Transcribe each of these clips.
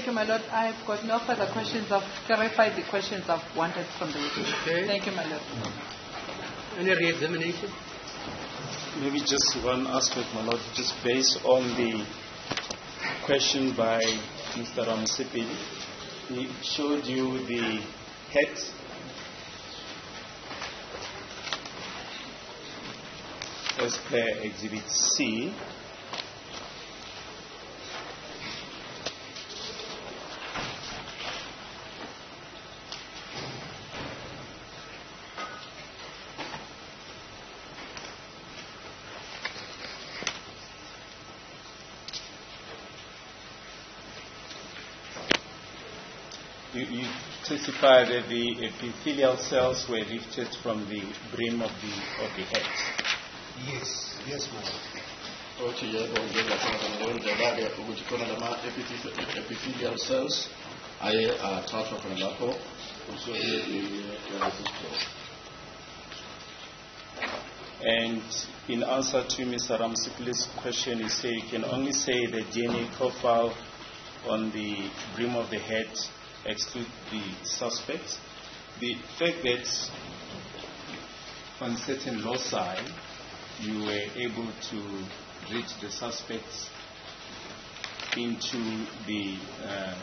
Thank you, my lord. I've got no further questions. I've clarified the questions I've wanted from the witness. Okay. Thank you, my lord. Any re-examination? Maybe just one aspect, my lord, just based on the question by Mr. Ramsipi. He showed you the head. As per Exhibit C. You, you testified that the epithelial cells were lifted from the brim of the, of the head. Yes, yes, madam. othi yebo njengachaza ngaleyo ndlela-ke ukuthi khona lama epithelial cells aye athathwa khona lapho kusuke yalesisifo And in answer to Mr. Ramsipli's question, you say you can only say the DNA profile on the brim of the head exclude the suspects. The fact that on certain loci you were able to reach the suspects into the uh,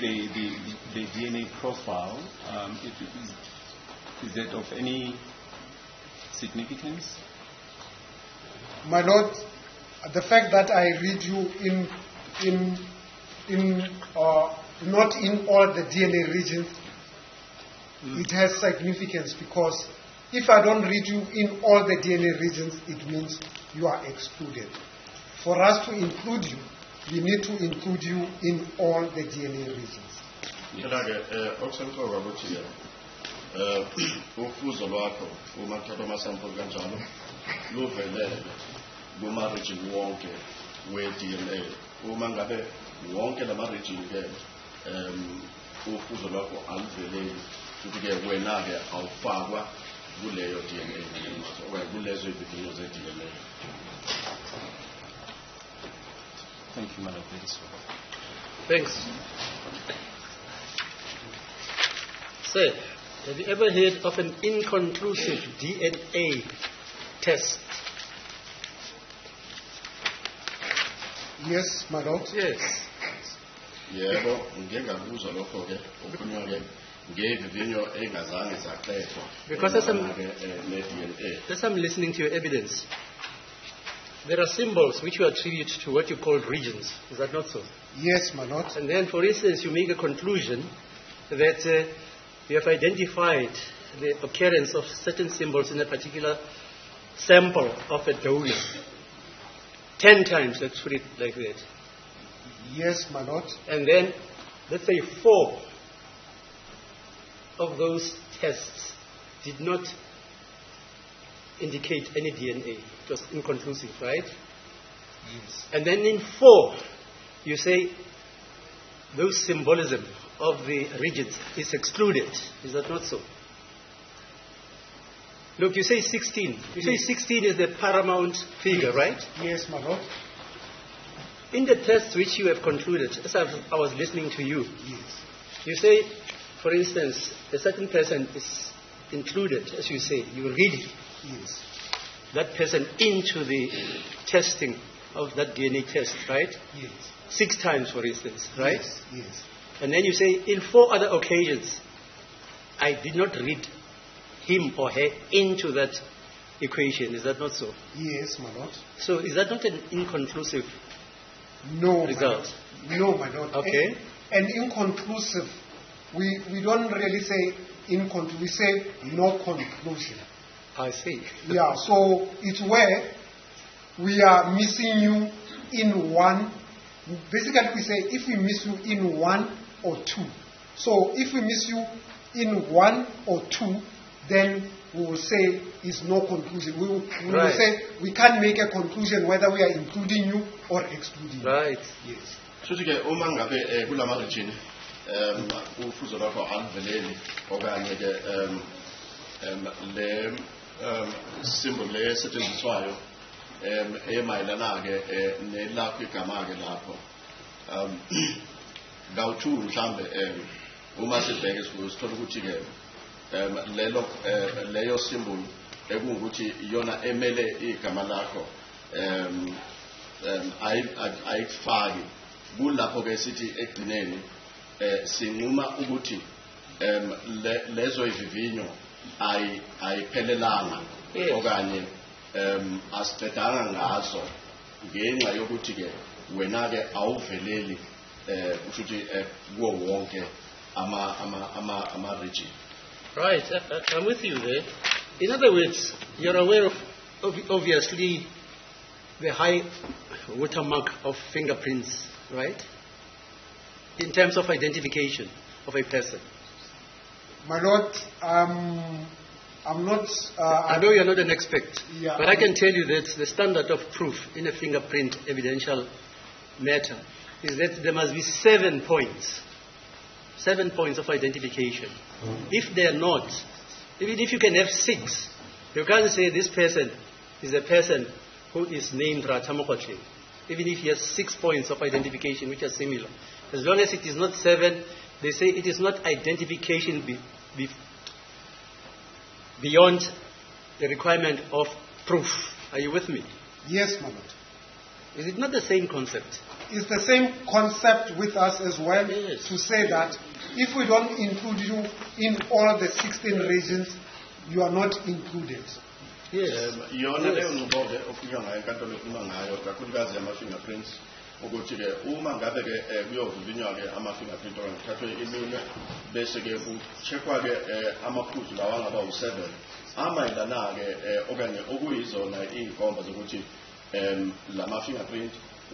the, the, the DNA profile, um, it, is, is that of any significance? My lord, the fact that I read you in, in, in, uh, not in all the DNA regions, hmm. it has significance because if I don't read you in all the DNA regions, it means you are excluded. For us to include you, we need to include you in all the DNA regions. phela-ke okusemqoka ukuthi ufuzo lwakho uma kuthathwa amasampuli kanjalo luvelele kuma-region wonke we-dna uma ngabe wonke lama-region-ke um ufuzo lwakho aluveleli futhi-ke wena-ke awufakwa kuleyo dna okanye kulezo izidingo ze-dna Thank you, Madam President. Thanks. Sir, have you ever heard of an inconclusive DNA test? Yes, my lord. Yes. yebo ngike ngakuzwa lokho-ke okukhulunywa-ke ngevivinyo engazange zaqedwa Because there's some- ke ne-dna As I'm listening to your evidence, there are symbols which you attribute to what you call regions. Is that not so? Yes, my lord. And then, for instance, you make a conclusion that uh, you have identified the occurrence of certain symbols in a particular sample of a donor. Ten times, let's put it like that. Yes, my lord. And then, let's say four of those tests did not indicate any DNA. It was inconclusive, right? Yes. And then in four, you say those symbolism of the regions is excluded. Is that not so? Look, you say 16. You say 16 is the paramount figure, right? Yes, my lord. In the tests which you have concluded, as I was- listening to you, Yes. you say, for instance, a certain person is included, as you say, you read Yes. that person into the testing of that DNA test, right? Yes. Six times, for instance, right? Yes. Yes. And then you say, in four other occasions, I did not read him or her into that equation. Is that not so? Yes, my lord. So is that not an inconclusive? No, my Result. lord. No, my lord. Okay. And, and inconclusive, we, we don't really say inconclusive, we say no conclusion. I see. Yeah, so it's where we are missing you in one. Basically, we say if we miss you in one or two. So if we miss you in one or two, then we will say it's no conclusion. We will, we will say we can't make a conclusion whether we are including you or excluding you. Right. Yes. futhi-ke uma ngabe um kulama-region um ufuzo lwakho aluveleli okanye-ke um um le um symbol le esetshenziswayo em emayelana ke eh, nelakho igama ke lapho um ngawu2 mhlambe em uma sibheke sibuye sithola ukuthi ke em lelo eh, leyo symbol ekungukuthi iyona emele igama lakho. Em em ayi- ayi- ayifaki kulapho ke sithi ekugcineni eh sinquma ukuthi le- lezo ivivinyo ayi ayiphelelanga okanye em asiqedanga ngazo ngenxa yokuthi ke wena ke awuveleli eh kusho ukuthi eh, kuwo wonke ama Right, I, I'm with you there. In other words, you're aware of, ob- obviously, the high watermark of fingerprints, right? In terms of identification of a person. My Lord, um, I'm not. Uh, I know you're not an expert, Yeah, but I can tell you that the standard of proof in a fingerprint evidential matter is that there must be seven points. Seven points of identification. Mm-hmm. If they're not, even if you can have six, you can't say this person is a person who is named Ratha Mokgoatlheng. Even if he has six points of identification which are similar. As long as it is not seven, they say it is not identification be, be, beyond the requirement of proof. Are you with me? yes, Lord. Is it not the same concept? It's the same concept with us as well Yes. to say that if we don't include you in all the 16 regions, you are not included. Yes. Em, yona leyo nqubo ke ngayo enkantolo ekhuluma ngayo kakhulukazi ama-fingerprints ukuthi ke uma ngabe ke eh, kuyovivinywa ke ama-fingerprint okanye kuthathwe iminwe bese ke ku-checkwa ke eh, amaphuzu lawa angaba u-seven amayelana ke eh, okanye okuyizona iy'nkomba zokuthi um lama-fingerprint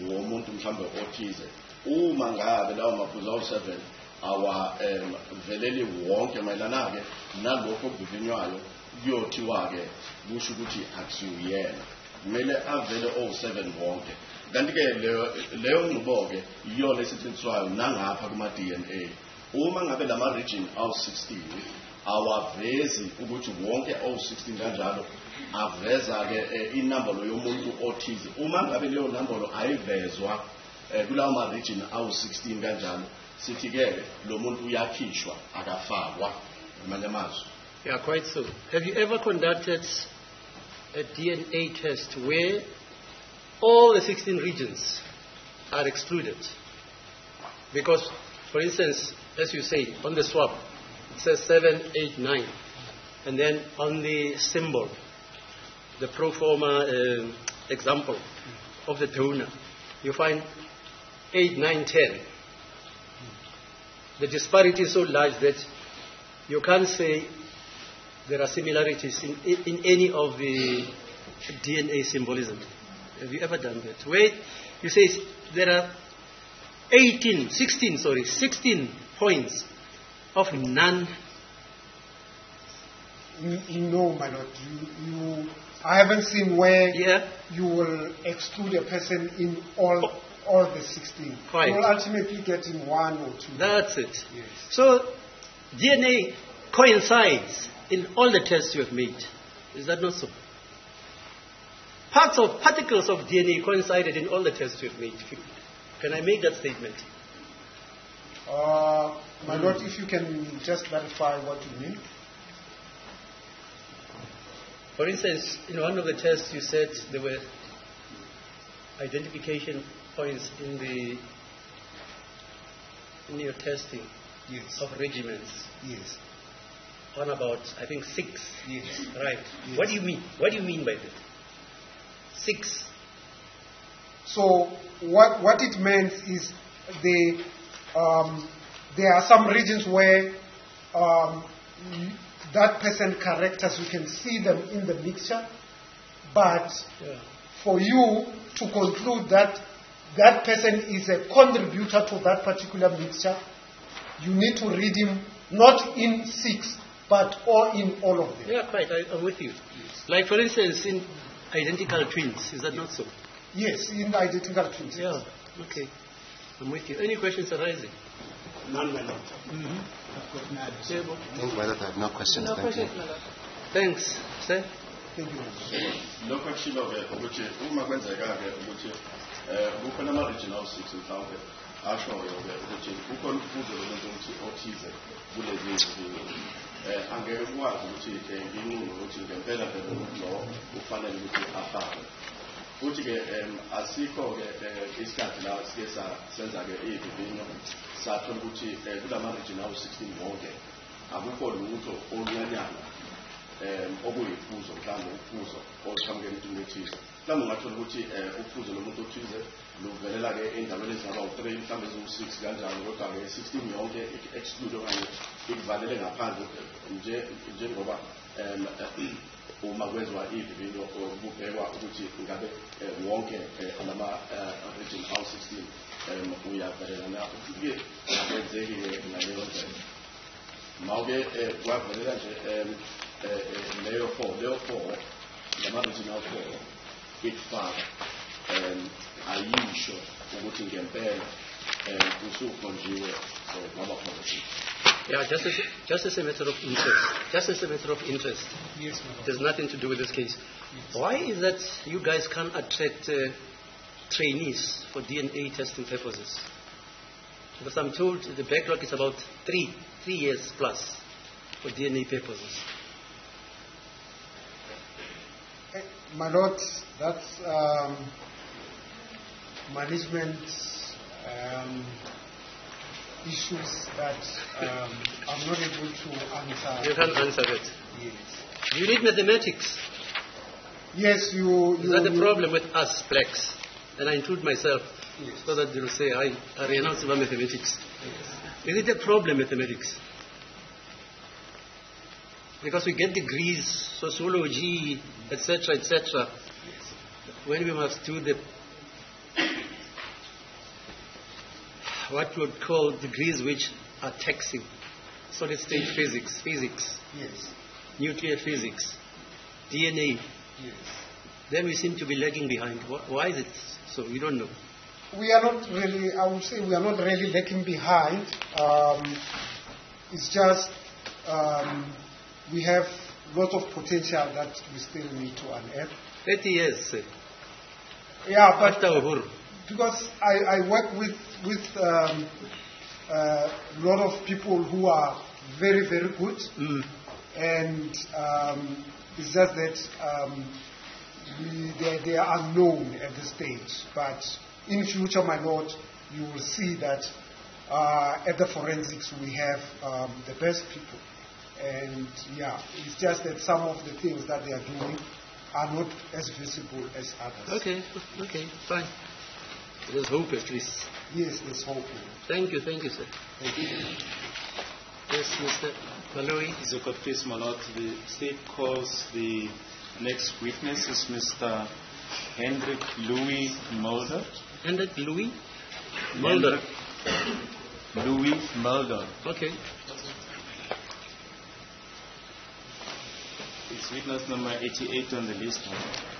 womuntu mhlawumbe othize. Uma ngabe lawo maphuzu awu-seven awaveleli wonke mayelana-ke nalokho okuvivinywayo kuyothiwa-ke kusho ukuthi akusiwuyena kumele avele owu-seven wonke. Kanti-ke leyo- leyo nqubo-ke iyona esetshenziswayo nangapha kuma-dna uma ngabe lama-region awu-16 awavezi ukuthi wonke awu-16 kanjalo aveza-ke eh, inombolo yomuntu othize uma ngabe leyo nombolo ayivezwa eh, kulawo ma-region awu-16 kanjalo sithi-ke lo muntu uyakhishwa akafakwa Yeah, quite so. Have you ever conducted a DNA test where all the 16 regions are excluded? Because, for instance, as you say, on the swab, it says 7, 8, 9. And then on the symbol, the pro forma um example of the donor, you find 8, 9, 10. The disparity is so large that you can't say there are similarities in, in any of the DNA symbolism. Have you ever done that? Wait, you say there are 18, 16, sorry, 16 points of none. No, my Lord. You, you, I haven't seen where Yeah. you will exclude a person in all, all the 16. Right. You will ultimately get in one or two. That's it. Yes. So DNA coincides in all the tests you have made. Is that not so? Parts of particles of DNA coincided in all the tests you have made. Can I make that statement? Uh, my Lord, if you can just clarify what you mean. For instance, in one of the tests you said there were identification points in the in your testing Yes. of regiments. Yes. On about I think six. Yes. Right. Yes. What do you mean? What do you mean by that? Six. So what what it meant is the um, there are some regions where um, that person characters you can see them in the mixture, but Yeah. for you to conclude that that person is a contributor to that particular mixture, you need to read him not in six, but or in all of them. Yeah, quite. I, I'm with you. Like for instance, in identical twins, is that not so? Yes, in identical twins. Yeah. Okay. I'm with you. Any questions arising? None, my lord. Mm-hmm. Yeah, well, I think, my lord, I have no questions. No Thank you. questions, my lord. Thanks, sir. Thank you. lokho akushilo-ke ukuthi uma kwenzeka-ke ukuthi um kukhona ama-regional six mhlawumbe ashoyo-ke ukuthi kukhona ufuzo lomuntu ukuthi othize kulezi zivinyo um angeke kukwazi ukuthi um nginqume ukuthi ngempela vele umuntu lo kufanele ukuthi afakwe futhi-ke um asikho-ke um isikhathi la sike sa- senza-ke iyivivinyo sathola ukuthi um kulama-regional sixteen wonke akukho lutho olunyanyana um okuyifuzo mhlawumbe ufuzo oluqhamuke emuntwini ethize. Mhlawumbe ungathola ukuthi um ufuzo lomuntu othize luvelela-ke endaweni ezingaba u-three mhlawumbe eziwu-six kanjalo kodwa-ke sixteen yonke i-exclude okanye ikuvalele ngaphandle nje- njengoba um uma kwenziwa ivivinyo kubhekwa ukuthi ngabe eh, wonke eh, lama-region awu sixteen um uyavelela na ufike akwenzeki-ke ngaleyo ndlela mawuke eh, kwavelela nje um eh, eh, leyo four leyo four lama-regional four ikufaka um ayisho ukuthi ngempela usukhonjiwe kwaba khona Yeah, just as, just as a matter of interest. Just as a matter of interest. Yes, my It has nothing to do with this case. Why is that you guys can't attract uh, trainees for DNA testing purposes? Because I'm told the backlog is about three, three years plus for DNA purposes. Eh, My lord, that's um, management um, issues that um, I'm not able to answer. You can't answer it. Yes. You need mathematics. Yes, you. Is you that the problem with us blacks? And I include myself Yes. so that they'll say, I, I renounce about mathematics. Is it a problem, mathematics? Because we get degrees, sociology, etc., etc., when we must do the what we would call degrees which are taxing, solid state physics, physics, Yes. nuclear physics, DNA, Yes. then we seem to be lagging behind. Why is it so? We don't know. We are not really, I would say we are not really lagging behind. Um, it's just um, we have lots of potential that we still need to unearth. 30 years Yeah, but after Uhuru. Because I, I work with with um, a lot of people who are very very good, Mm. and um, it's just that um, we, they, they are unknown at this stage. But in future, my lord, you will see that uh, at the forensics we have um, the best people, and yeah, it's just that some of the things that they are doing are not as visible as others. Okay, okay, fine. There's hope at least. Yes, there's hope. Thank you, thank you, sir. Thank you. Yes, Mr. Baloyi. Zuko, please, my lord, the state calls the next witness is Mr. Hendrik Louis Mulder. Hendrik Louis Mulder. Hendrik Louis Mulder. Okay. It's witness number 88 on the list. my lord.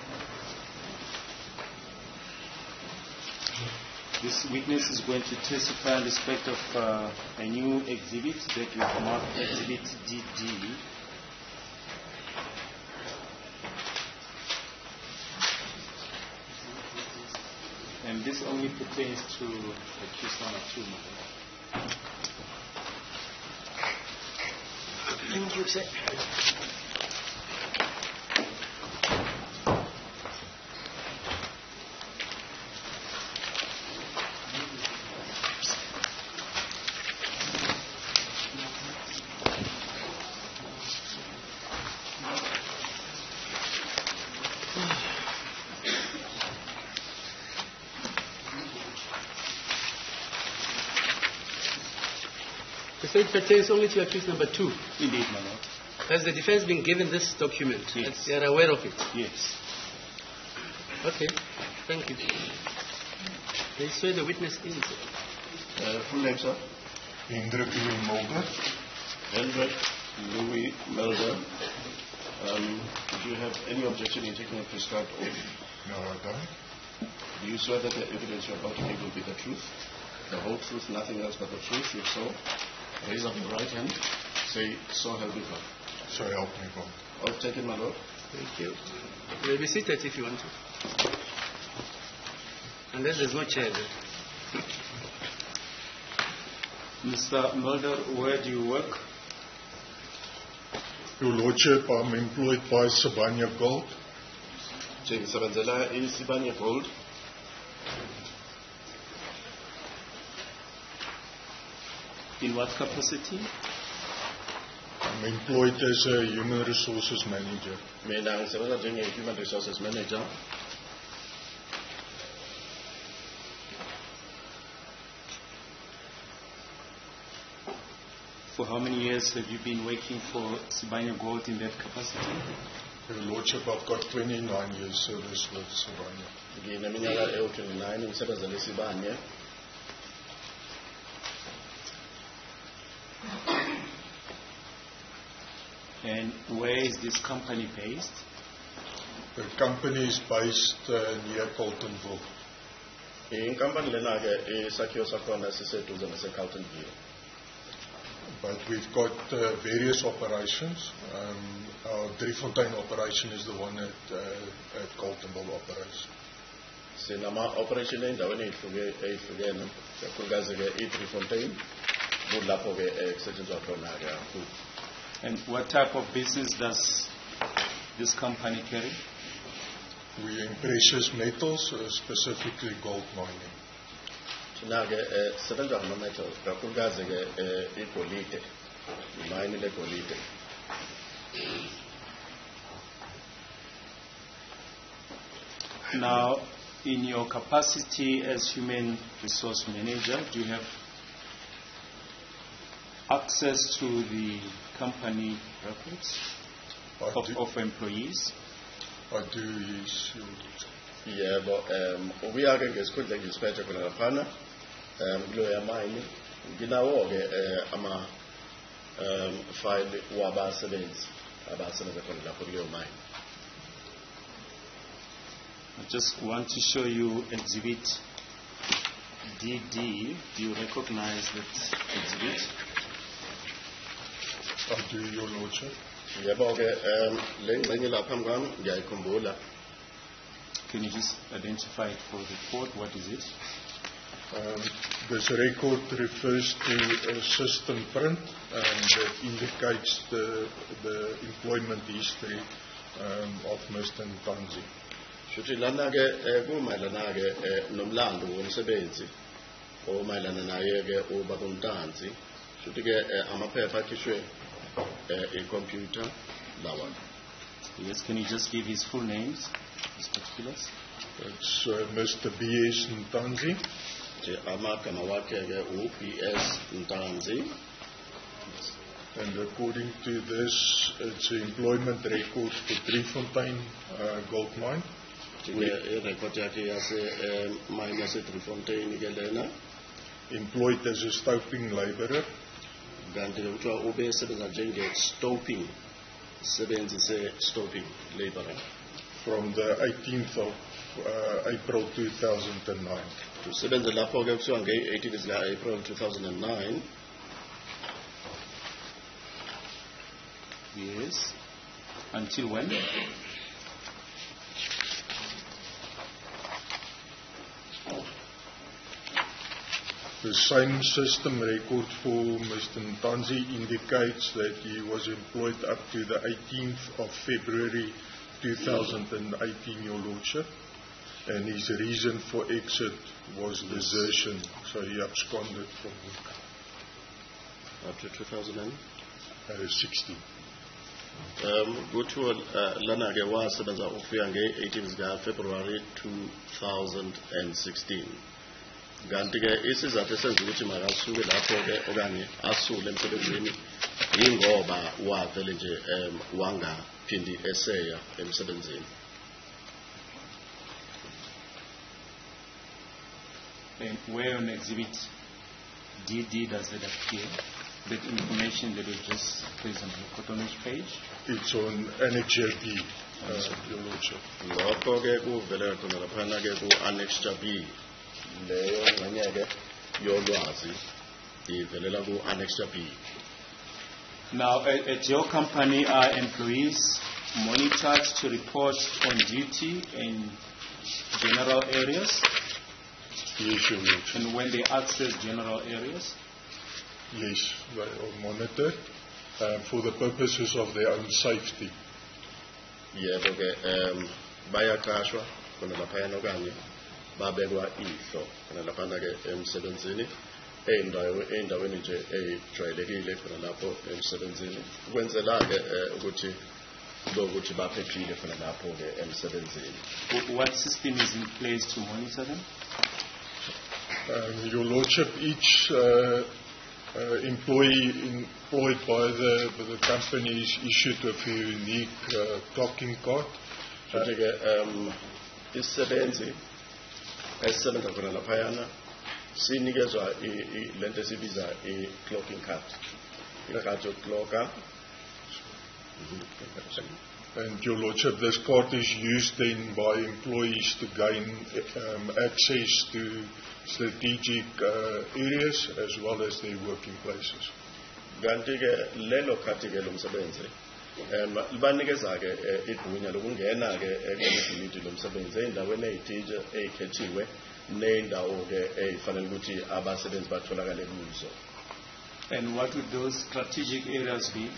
This witness is going to testify in respect of uh, a new exhibit that we have marked Exhibit DD. And this only pertains to accused number two. my lord. Thank you, sir. Pertains only to accused number two. Indeed, my lord. Has the defense been given this document? Yes. They are aware of it. Yes. Okay, thank you. They swear the witness in. sir. Uh, full name, sir? Hendrik Louis Mulder. Hendrik Louis Mulder. Um, do you have any objection in taking a prescribed oath? No, I don't. Do you swear that the evidence you're about to give will be the truth, the whole truth, nothing else but the truth? If so, raise up your right hand. Say, so help me God. So help me God. Oath taken, my lord. Thank you. You may be seated if you want to. Unless there's no chair there. Mr. Mulder, where do you work? Your Lordship, I'm employed by Sibanye Gold. nje ngisebenzela isibanye gold In what capacity? I'm employed as a human resources manager. mina ngisebenza njenge-human resources manager For how many years have you been working for Sibanye Gold in that capacity? Your Lordship, I've got 29 years service with Sibanye. ngineminyaka ewu-29 ngisebenzela isibanye And where is this company based? The company is based uh, near Carltonville. inkampani lena-ke isakhiwo sakhona siseduze nase-carltonville But we've got uh, various operations. Um, our Driefontein operation is the one at, uh, at Carltonville operates. sinama-operation ey'ndaweni ey'hluke- ey'hlukene kakhulukazi-ke i-driefontein kulapho-ke eh, kusetshenziswa khona-ke kakhulu And what type of business does this company carry? We in precious metals, uh, specifically gold mining. thina-ke sisebenza ngama-metal kakhulukazi-ke igolide imayini legolide Now, in your capacity as human resource manager, do you have access to the company records I of, do, of employees? I do yes, Your Lordship. yebo um ubuya-ke ngesikhundla engisiphethe khona laphana um kuleyo yamayini nginawo-ke um ama um fayili wabasebenzi abasebenza khona lapho kuleyo mayini I just want to show you exhibit DD. Do you recognize that exhibit? I do, Your Lordship. yebo-ke um le ngxenye la phambi ngiyayikhumbula Can you just identify it for the court? What is it? Um, this record refers to a system print um, that indicates the, the employment history um, of Mr. Ntanzi. shuthi lana-ke kumayelana-ke nomlando womsebenzi omayelana naye-ke ubaba umntanzi shuthi-ke amaphepha akhishwe um ikhompyutha lawa Yes, can you just give his full names, his particulars? It's uh, Mr. B.S. Ntanzi, nje amagama wakhe-ke u-bs ntanzi and according to this, it's an employment record for Driefontein uh, Gold Mine. nje-ke irekhodi yakhe yasemayini yasedrifontein-ke Employed as a stoping laborer kanti-ke kuthiwa ube esebenza njenge-stoping sebenzi se-stoping laborer from the 18th of uh, April 2009. usebenze lapho-ke kuthiwa nge-18 zika-april 2009 Yes. Until when? The same system record for Mr. Ntanzi indicates that he was employed up to the 18th of February 2018, Your Lordship, and his reason for exit was desertion, so he absconded from work. up to 2016 Uh, 16. um kuthiwa uh, lana-ke wasebenza ukufika nge-18 zikafebruary 2016 kanti-ke isizathu esenza ukuthi makasuke lapho-ke okanye asule emsebenzini yingoba wavele nje um wangaphindi eseya emsebenzini And where on exhibit DD does that appear? That information that is just present on the Cotonou page? It's on Annex B, uh, Your Lordship. lokho-ke kuvele khona laphana-ke ku-annexure b leyo ngxenye-ke yolwazi ivelela ku-annexure b Now, at, at your company, are employees monitored to report on duty in general areas. Yes, and when they access general areas? Yes, they are monitored uh, for the purposes of their own safety. yebo ke um bayaqashwa khona laphayana okanye babekwa ihlo khona laphana ke emsebenzini ey'ndawo- ey'ndaweni nje ey'jwayelekile khona lapho emsebenzini ukwenzela-ke um ukuthi kube ukuthi baphephile khona lapho-ke emsebenzini What system is in place to monitor them? Um, Your Lordship, each uh, uh, employee employed by the, by the company is issued with a unique uh, clocking card. futhi-ke um isisebenzi esisebenza khona laphayana sinikezwa i- i- lento esibiza i-clocking card yokuclocka And Your Lordship, this card is used then by employees to gain um, access to strategic uh, areas as well as their working places. kanti-ke lelo khadi-ke lomsebenzi libanikeza-ke eh, igunya lokungena-ke kulibhilidi lomsebenzi ey'ndaweni ey'thile ey'khethiwe ney'ndawo-ke ey'fanele ukuthi abasebenzi batholakale kuzo And what would those strategic areas be?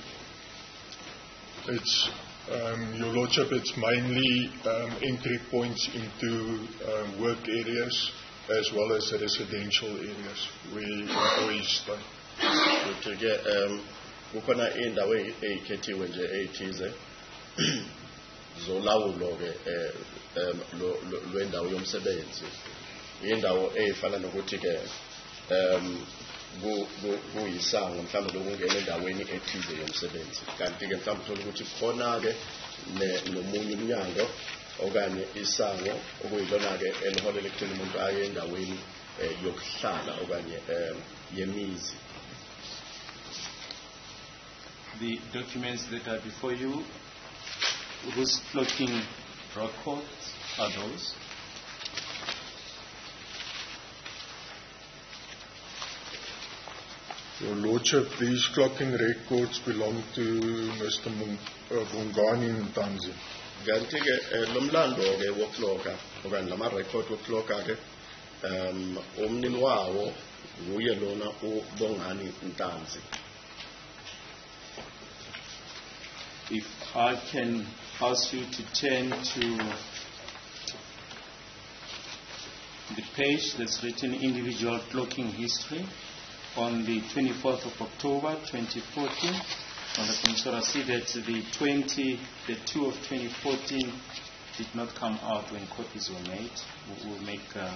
It's, um, Your Lordship, it's mainly um, entry points into um, work areas as well as residential areas where employees stay. Kukhona iy'ndawo eyi- ey'khethiwe nje ey'thize zolawulo-ke um lwendawo yomsebenzi. Iy'ndawo ey'fana nokuthi-ke um ku- ku- kuyisango mhlawumbe lokungena endaweni ethize yomsebenzi. Kanti-ke mhlawumbe uthola ukuthi khona-ke ne- nomunye umnyango okanye isango okuyilona-ke eliholela ekutheni umuntu aye endaweni um yokuhlala okanye yemizi. The documents that are before you, whose clocking records are those? Your Lordship, these clocking records belong to Mr. Mung- uh, Bongani Ntanzi. kanti-ke eh, lo mlando-ke wokloka okanye lama-record wokloka-ke um umnini wawo nguye lona ubongani ntanzi If I can ask you to turn to the page that's written individual clocking history on the 24th of October 2014. On the console, I see that the 20, the 2 of 2014 did not come out when copies were made. We will make uh,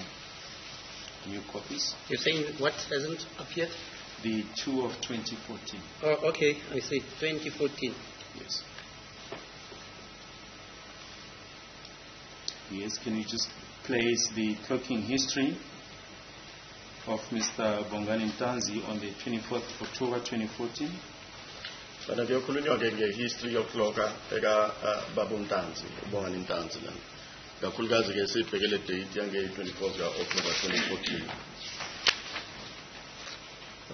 new copies. You're saying what hasn't appeared? The 2 of 2014. Oh, okay, I see. 2014. Yes. Yes, can you just place the clocking history of Mr. Bongani Ntanzi on the 24th of October 2014? fana kuyokhulunywa-ke nge-history yokloka eka-baba untanzi ubongani ntanzi lana kakhulukazi-ke siyibhekele date yange-24 ka-october 2014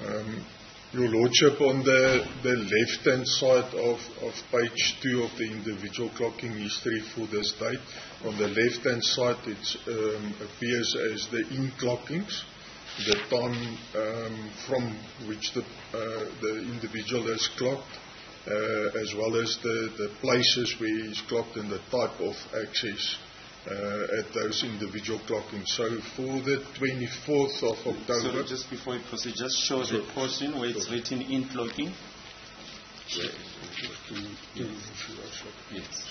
Um, Your Lordship, on the, the left-hand side of, of page two of the individual clocking history for this date, on the left-hand side it um, appears as the in-clockings, the time um, from which the, uh, the individual has clocked, uh, as well as the, the places where he's clocked and the type of access uh, at those individual clockings. So for the 24th of October, So just before you proceed, just show the portion where it's written in clocking. Yes.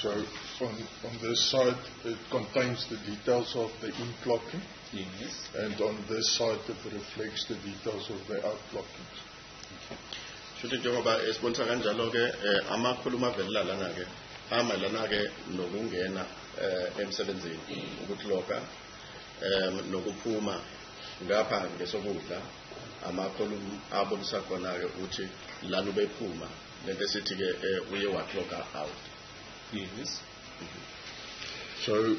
So on, on this side, it contains the details of the in-clocking, Yes. and on this side, it reflects the details of the out-clockings. futhi njengoba esibonisa kanjalo-ke amakhuluma avelela lana-ke amayelana-ke nokungena um emsebenzini ukutloka um nokuphuma ngapha ngesokudla amakhuluma abonisa khona-ke ukuthi lana ubephuma lento esithi-ke um uye wakloka out Yes. So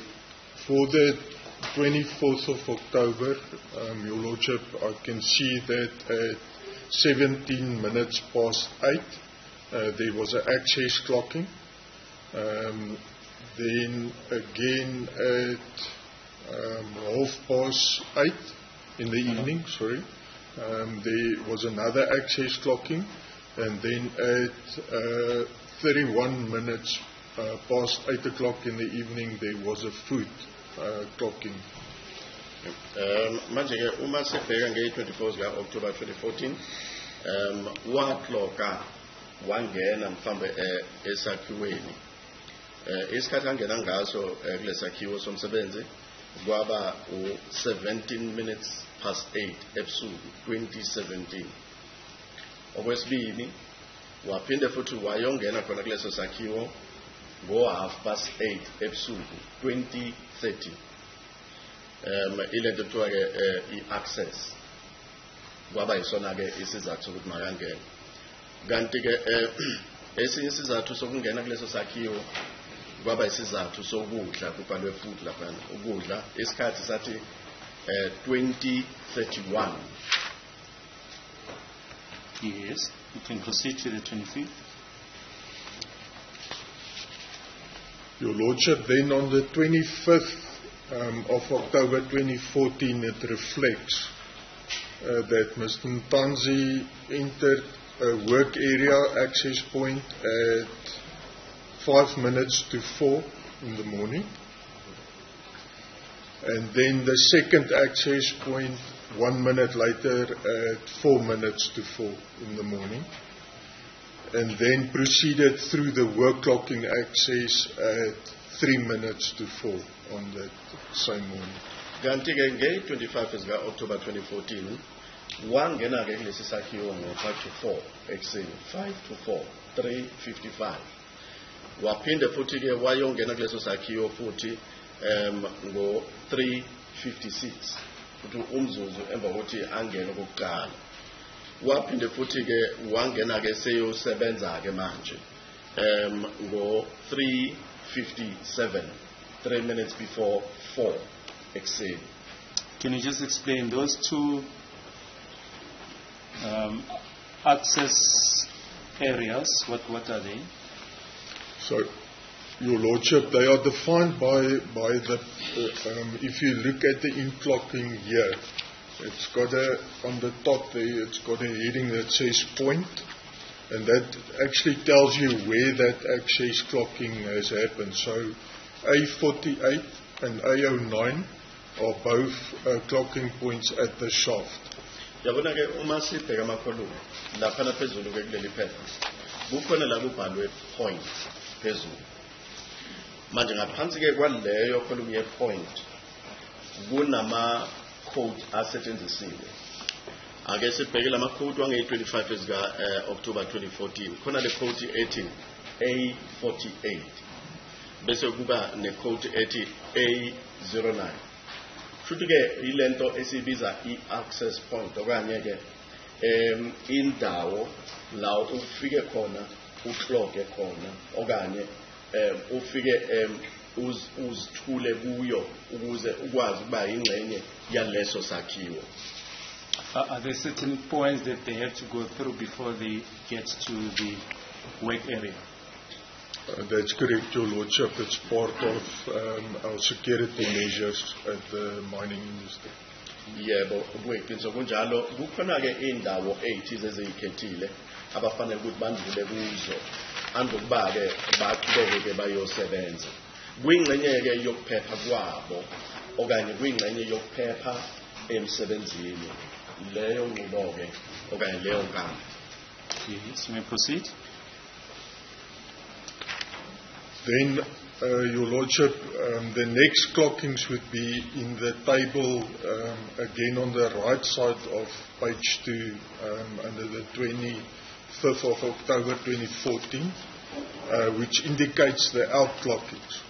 for the 24th of October, um, Your Lordship, I can see that at 17 minutes past 8, uh, there was an access clocking. Um, then again at um, half past eight in the evening, sorry, um, there was another access clocking, and then at uh, 31 minutes uh, past eight o'clock in the evening, there was a food uh, clocking. um manje ke uma sibheka nge-24 zika October 2014 um waxoka wangena mhlambe eh, esakhiweni isikhathi angena ngaso eh, kulesakhiwo somsebenzi kwaba u17 minutes past 8 ebusuku 2017 okwesibili waphinde futhi wayongena khona kuleso sakhiwo ngo half past 8 ebusuku 2013 um ilento kuthiwa ke eh, i-access kwaba yisona ke isizathu sokuthi makangene. Kanti ke eh, esinye isizathu sokungena kuleso sakhiwo kwaba isizathu sokudla kubhalwe food laphana ukudla isikhathi sathi eh, 2031 Yes, you can proceed to the 25th. Your Lordship, then on the 25th um, of October 2014, it reflects uh, that Mr. Ntanzi entered a work area access point at five minutes to four in the morning. And then the second access point one minute later at four minutes to four in the morning. And then proceeded through the work clocking access at three minutes to four on that same morning. kanti ke nge-25 zika October 2014 wangena ke kulesi sakhiwo ngo-5 to 4 ekuseni 5 to 4 355 waphinde futhi ke wayongena kuleso sakhiwo futhi um ngo-356 futhi umzuzu emva kokuthi angene kokuqala waphinde futhi ke wangena ke seyosebenza ke manje um ngo-357 3 minutes before 4 ekuseni Can you just explain those two um, access areas? What, what are they? So, Your Lordship, they are defined by, by the, uh, um, if you look at the in-clocking here, it's got a, on the top there, it's got a heading that says point, and that actually tells you where that access clocking has happened. So, A48 and A09 are both uh, clocking points at the shaft. yabona ke uma sibheka amakholumu laphana phezulu ke kuleli phepha kukhona la kubhalwe point phezulu manje ngaphansi ke kwaleyo kholumu ye-point kunama code asetshenzisiwe. Ake sibheke lama code wange-25 zika eh, October 2014 khona le code ethi A48 bese kuba ne code ethi A09 futhi ke ilento esibiza i-access point okanye ke em indawo la ufike khona ucloke khona okanye em ufike em uz- uzithule kuyo ukuze ukwazi ukuba ingxenye yaleso sakhiwo Are, are there certain points that they have to go through before they get to the work area? Uh, That's correct, Your Lordship. It's part of um, our security measures at the mining industry. yebo kuyiqiniso kunjalo kukhona ke indawo eyithize eziyikhethile abafanele ukuthi bandlule kuzo. Andokuba ke baqhubeke ke bayosebenza. Kuyingxenye ke yokuphepha kwabo okanye kuyingxenye yokuphepha emsebenzini. Leyo nqubo ke okanye leyo nkamba Yes, may proceed. Then, uh, Your Lordship, um, the next clockings would be in the table um, again on the right side of page two, um, under the 25th of October 2014, uh, which indicates the outclockings.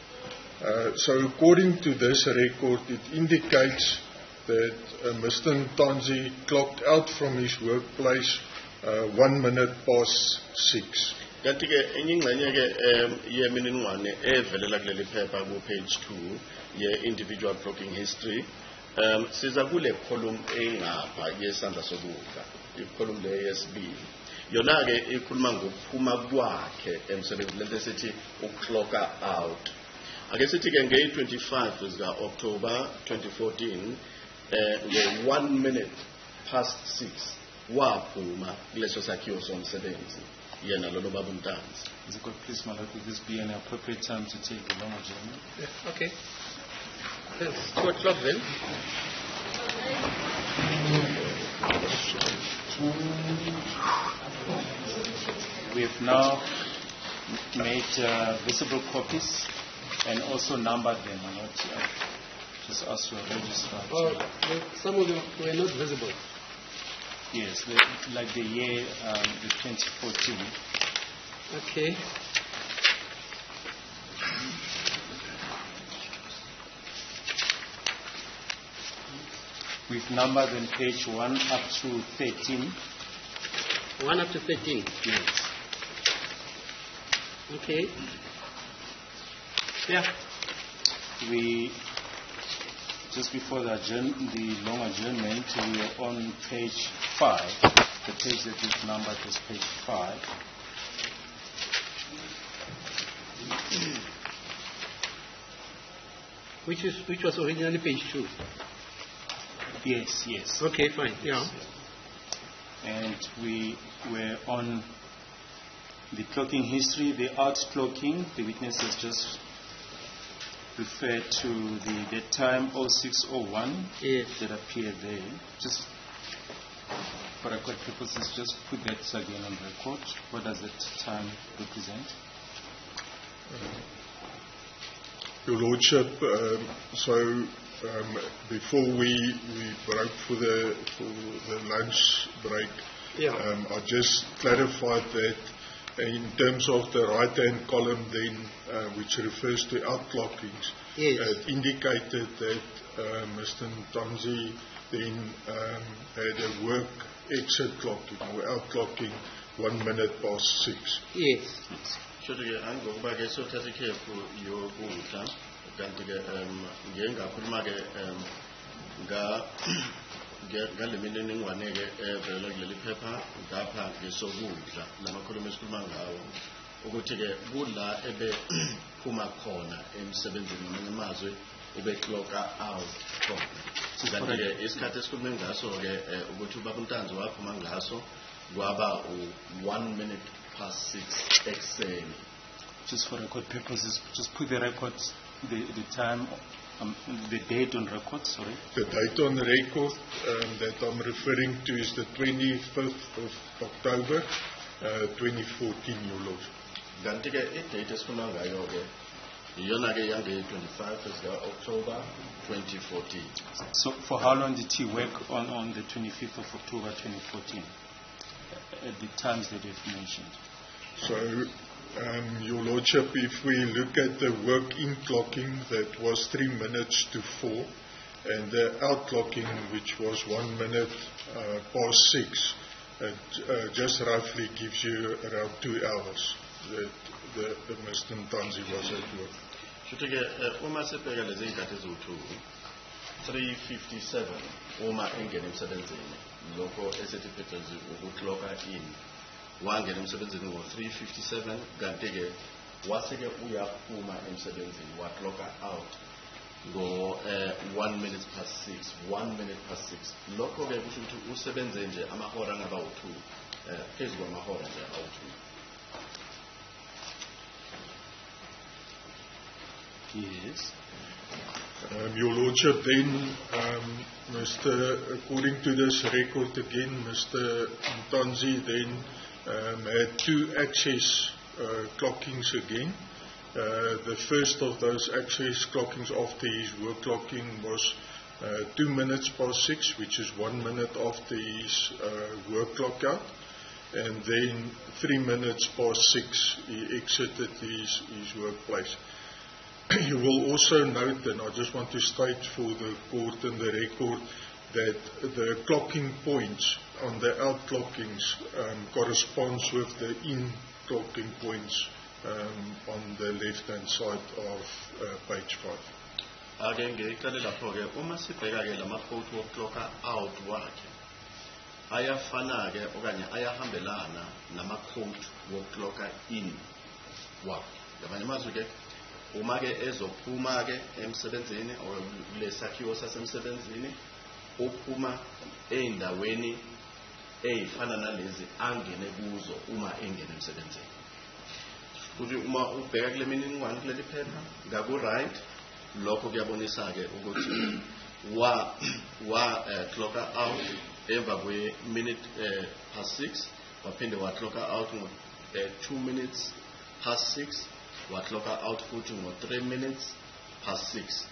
Uh, so according to this record, it indicates that uh, Mr. Ntanzi clocked out from his workplace uh, one minute past six. kanti ke enye ingxenye ke em, yemininingwane evelela kuleli phepha ku page 2 ye individual clocking history um siza kule column engapha yesandla sokudla icolumn le yesibili yona ke ikhuluma ngokuphuma kwakhe emsebenzini lento esithi uclocka out ake sithi ke ngeyi-25 zika October 2014 eh nge-1 minute past 6 waphuma kuleso sakhiwo somsebenzi yena lolo baba umntanzi Is it good, please, my Lord, would this be an appropriate time to take a longer journey? Okay. Thanks. Two o'clock then. We have now made uh, visible copies and also numbered them, Lord. Uh, just ask your registrar. to- Well, some of them were not visible. Yes, the, like the year, um, the 2014. Okay. We've on page 1 up to 13. 1 up to 13. Yes. Okay. Yeah. We, just before the, adjourn, the long adjournment, we are on page 5. The page that is numbered is page 5. Which is which was originally page 2. Yes, yes. Okay, fine. Yeah. and we were on the clocking history, the art clocking. The witness has just referred to the, the time 0601 Yes. that appeared there. Just for record purposes, just put that again on the record. What does that time represent? Your Lordship, um, so um, before we, we broke for the, for the lunch break, Yeah. um, I just clarified that in terms of the right-hand column then, uh, which refers to outclockings, Yes. it indicated that uh, Mr. Ntanzi then um, had a work exit clocking or outclocking one minute past six. Yes. kanti-ke um ngike ngakhuluma-ke um ngale mininingwane-ke evele eh, kuleli phepha ngapha ngesokudla lamakhuluma esikhuluma ngawo. Ukuthi-ke kula ebephuma khona emsebenzini noma emazwe ubecloka out khona. Kanti-ke isikhathi esikhulume ngaso-ke eh, ukuthi ubaba untanzi waphuma ngaso kwaba u-one minute past six ekuseni. Just for record purposes just put the records. The, the time, um, the date on record, sorry. The date on record um, that I'm referring to is the 25th of October, uh, 2014, Your Lordship. kanti ke idate esikhuluma ngayo ke iyona ke yange-25 zika-october 2014 So for how long did he work on, on the 25th of October 2014? At the times that you've mentioned. So, um, Your Lordship, if we look at the work-in clocking, that was three minutes to four, and the out-clocking, which was one minute uh, past six, it uh, just roughly gives you around two hours that the, the Mr. Ntanzi was at work. eziwu-two 357 uma engena emsebenzini lokho esithi phecelezi ukuclocka in wangena emsebenzini ngo-357 kanti-ke wase-ke uyaphuma emsebenzini waclocka out ngo-1 minute past 6 1 minute past 6 lokho-ke kusho ukuthi usebenze nje amahora angaba u-2 um phezu kwamahora nje awu-2 Yes. Um, Your Lordship, then, um, Mr. According to this record again, Mr. Ntanzi then um, had two access uh, clockings again. Uh, the first of those access clockings after his work clocking was uh, two minutes past six, which is one minute after his uh, work clock out. And then three minutes past six, he exited his, his workplace. You will also note, and I just want to state for the court and the record, that the clocking points on the outclockings um, corresponds with the in-clocking points um, on the left-hand side of uh, page 5. ake ngiqale lapho-ke uma sibheka-ke la maphoti wokuclocka out wakhe ayafana ke okanye ayahambelana nama-code wokuclocka in wakhe ngamanye amazwi ke uma ke ezophuma ke emsebenzini or kule sakhiwo sasemsebenzini uphuma ey'ndaweni ey'fana nalezi angene kuzo uma engene emsebenzini. Futhi uma ubheka kule mininingwane kuleli phepha ngaku-right. Lokho kuyabonisa-ke ukuthi wa wa uh, clocka out emva kwe-minute uh, past six waphinde waclocka out ngo uh, two minutes past six waclocka out futhi ngo-three minutes past six.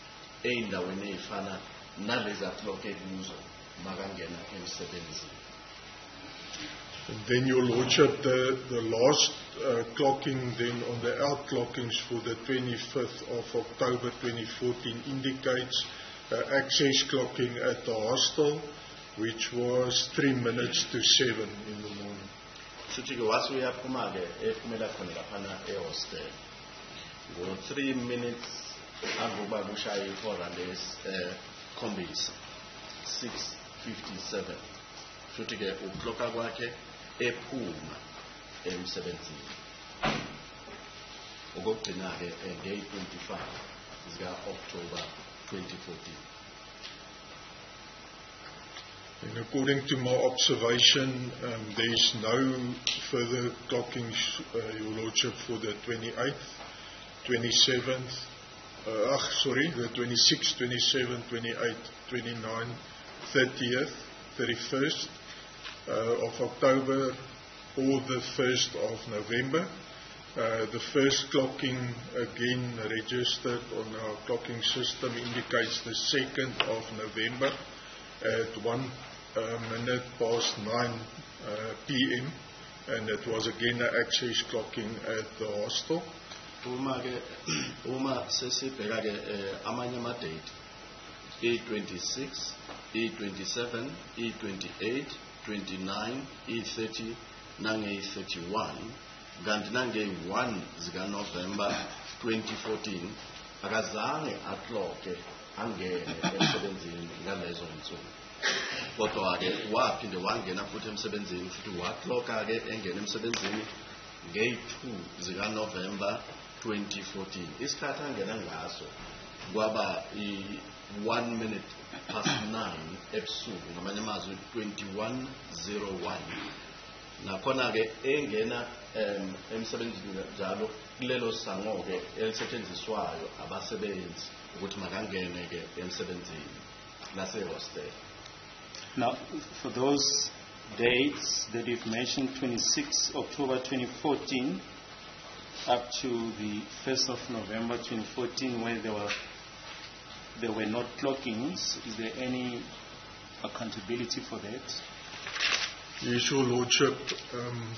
Ey'ndaweni ey'fana nalezi aclocke kuzo makangena emsebenzini. And then, Your Lordship, the, the last uh, clocking then on the outclockings for the 25th of October 2014 indicates uh, access clocking at the hostel, which was 3 minutes to 7 in the morning. futhi ke wasi uyaphuma-ke ephumela khona laphana ehostel ngo-three minutes angokuba kushaye ihora lesikhombisa 657 futhi-ke ukloka kwakhe ephuma emsebenzini. Okokugcina-ke eh, ngeyi-25 zika-october 2014 And according to my observation, um, there is no further clockings, uh, Your Lordship, for the 28th, 27th, uh, ach, sorry, the 26th, 27th, 28th, 29th, 30th, 31st uh, of October, or the 1st of November. Uh, the first clocking again registered on our clocking system indicates the 2nd of November at 1 uh, minute past 9 uh, p.m. and it was again an access clocking at the hostel. uma ke uma sesibheka ke eh, amanye ama-date e26 e27 e28 29 e30 nange-31 kanti nange-1 zikanovemba 2014 akazange akloke angene emsebenzini ngalezo nsuku. Kodwa-ke waphinde wangena futhi emsebenzini futhi wakloka-ke engena emsebenzini ngeyi-2 zikanovemba 2014 isikhathi angena ngaso kwaba i-1 minute past 9 ebusuku ngamanye amazwi 2101 nakhona-ke engena um, emsebenzini njalo kulelo sango-ke elisetshenziswayo abasebenzi ukuthi makangene-ke emsebenzini. Lasehostel Now, for those dates that you've mentioned, 26 October 2014 up to the 1st of November 2014, where there were there were not clockings, is there any accountability for that? Yes, Your Lordship. Um,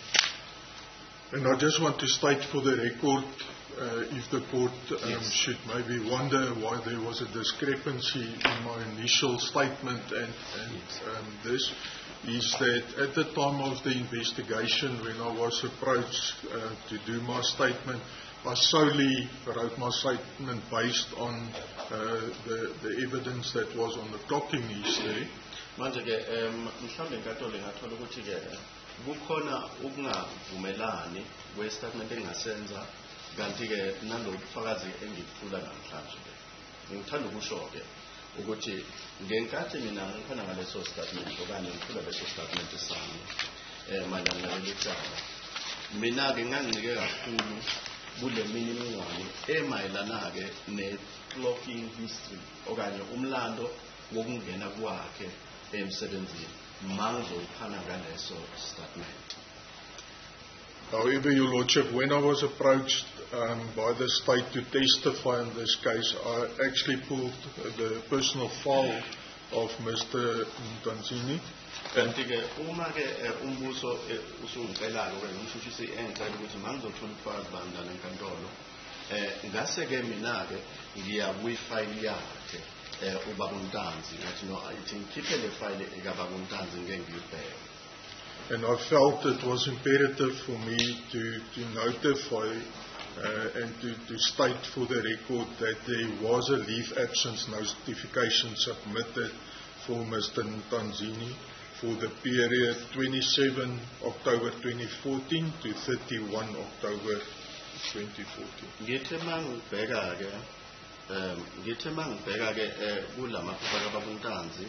and I just want to state for the record, uh, if the court um, Yes. should maybe wonder why there was a discrepancy in my initial statement and, and um, this, is that at the time of the investigation, when I was approached uh, to do my statement, I solely statement based on uh, the, the evidence that was on the clocking history. manje-ke um mhlawumbe inkantolo ingathola ukuthi-ke kukhona ukungavumelani kwestatement engingasenza kanti-ke nalobufakazi engikufuna namhlanje-ke ngithanda ukusho-ke ukuthi ngenkathi mina ngikhona ngaleso statement okanye ngifuna leso statement sami um mayelana naleli cala mina-ke nganginike kakhulu kule mininingwane emayelana-ke ne-clocking history umlando However, Your Lordship, when I was approached um, by the state to testify in this case, I actually pulled the personal file of Mr. Ntanzini. Kanti-ke uma-ke eh, umbuso usungicela-ke umshushisi engicela ukuthi mangizothola ubufakazi bami lana enkantolo ngase-ke mina-ke ngiya yakhe um ubaba untanzi. Ngathi no ithi ngikhiphe le fayile untanzi ngeke ngiyibheke And I felt it was imperative for me to, to notify uh, and to, to state for the record that there was a leave absence notification submitted for Mr. Ntanzini for the period 27 October 2014 to 31 October 2014. ngithe mangibheka ke um ngithe mangibheka ke eh, kulamaphepha kababuntanzi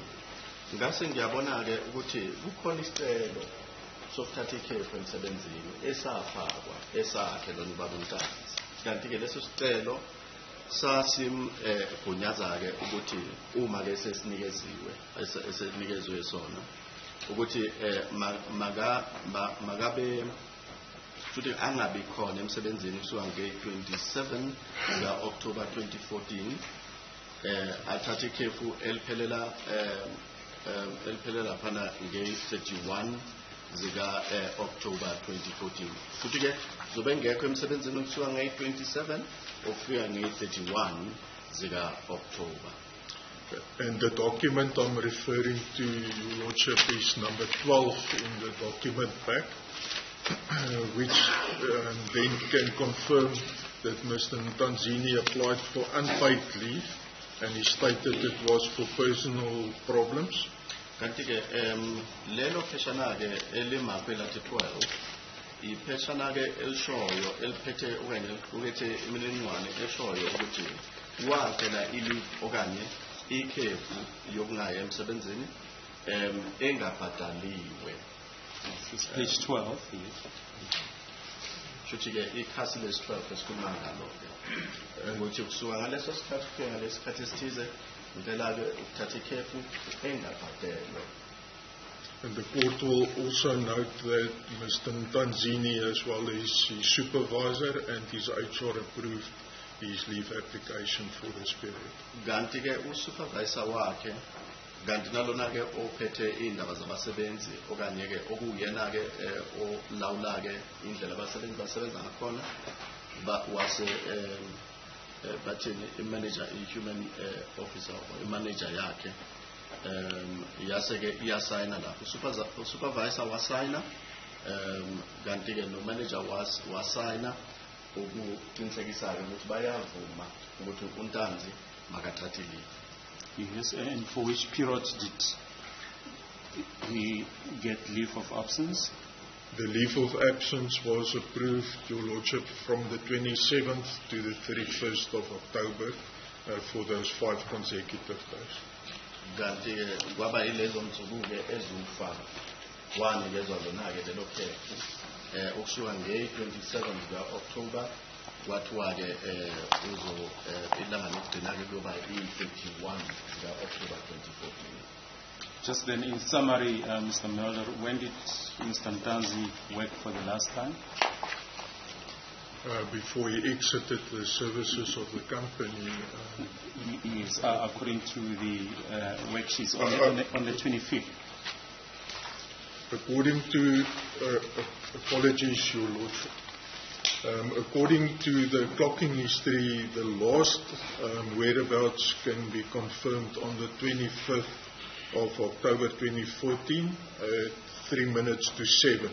ngase ngiyabona ke ukuthi kukhona isicelo sokuthatha ikhefu emsebenzini esafakwa esakhe lona ubabuntanzi kanti ke leso sicelo sasimgunyaza ke ukuthi uma ke sesinikeziwe ese- esenikezwe sona ukuthi eh, ma- maka ma- makabe futhi angabi khona emsebenzini kusuka nge-27 ka-october 2014 eh athathe ikhefu eliphelela eh eh, eliphelela phana nge-31 zika eh, october 2014 futhi ke zobe ngekho emsebenzini kusuka nge-27 ofika nge-31 zika october. And the document I'm referring to, Your Lordship, is number 12 in the document pack, which um, then can confirm that Mr. Ntanzini applied for unpaid leave, and he stated it was for personal problems. ke em lelo pheshana ke elimakwe lathi 12 ipheshana ke elishoyo eliphethe okanye imininingwane eshoyo ukuthi wacela okanye ikhefu yokungaya emsebenzini em engabhadaliwe page 12. Yes. shuthi ke ikhasi lesi-12 esikhuluma ngalo ke ukuthi kusuka ngaleso sikhathi kufika ngalesi sikhathi esithize impela ke ukuthatha ikhefu engabhadelwe And the court will also note that Mr. Ntanzini, as well as his supervisor and his HR, approved Please leave application for the Spirit. Kanti-ke usupervisor wakhe kanti nalona-ke ophethe iy'ndaba zabasebenzi okanye-ke okuwuyena-ke eh, olawula-ke indlela abasebenzi basebenza ngakhona wase eh, eh, bathini imanager i-human officer imanager yakhe. Um yase-ke iyasayina lapho usupervisor wasayina um kanti-ke nomanager wasayina. was ke ukuthi bayavuma ukuthi untanzi makathathe leave Yes, and for which period did he get leave of absence? The leave of absence was approved, Your Lordship, from the 27th to the 31st of October uh, for those five consecutive days. kanti ke kwaba yilezo nsuku-ke eziwu-5 wanikezwa lona-ke lelo khefu ukusuka nge-27 zika-october kwathiwa-ke um uzo um ilanga lokugcina-ke kuyoba i-31 zika-october 2014 Just then, in summary, uh, Mr. Mulder, when did Mr. Ntanzi work for the last time? Uh, before he exited the services of the company, uh, He is, uh, according to the uh, worksheets, on the, on, the, on the 25th. According to, uh, uh, apologies, Your Lordship, um, according to the clocking history, the last um, whereabouts can be confirmed on the 25th of October 2014 at 3 minutes to 7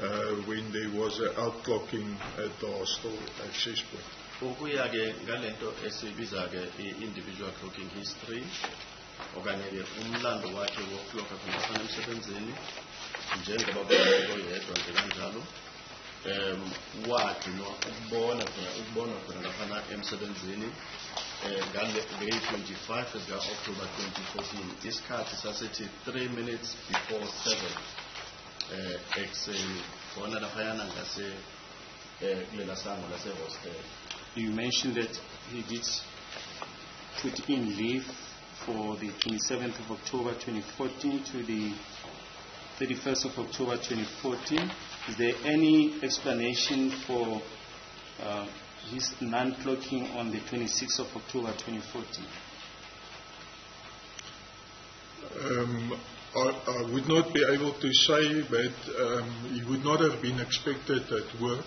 uh, when there was an outclocking at the hostel access point. ukuya-ke ngalento esibiza-ke i-individual clocking history umlando wakhe um wagcinwa ukubona khona ukubona khona laphana emsebenzini um ngeyi-25 zika-october 2014 isikhathi sasithi 3 minutes before 7 um ekuseni khona laphayana ngase um kulela sango lase-hostel. You mentioned that he did put in leave for the 27th of October 2014 to the 31st of October 2014. Is there any explanation for uh, his non-clocking on the 26th of October 2014? Um, I, I would not be able to say, but um, he would not have been expected at work.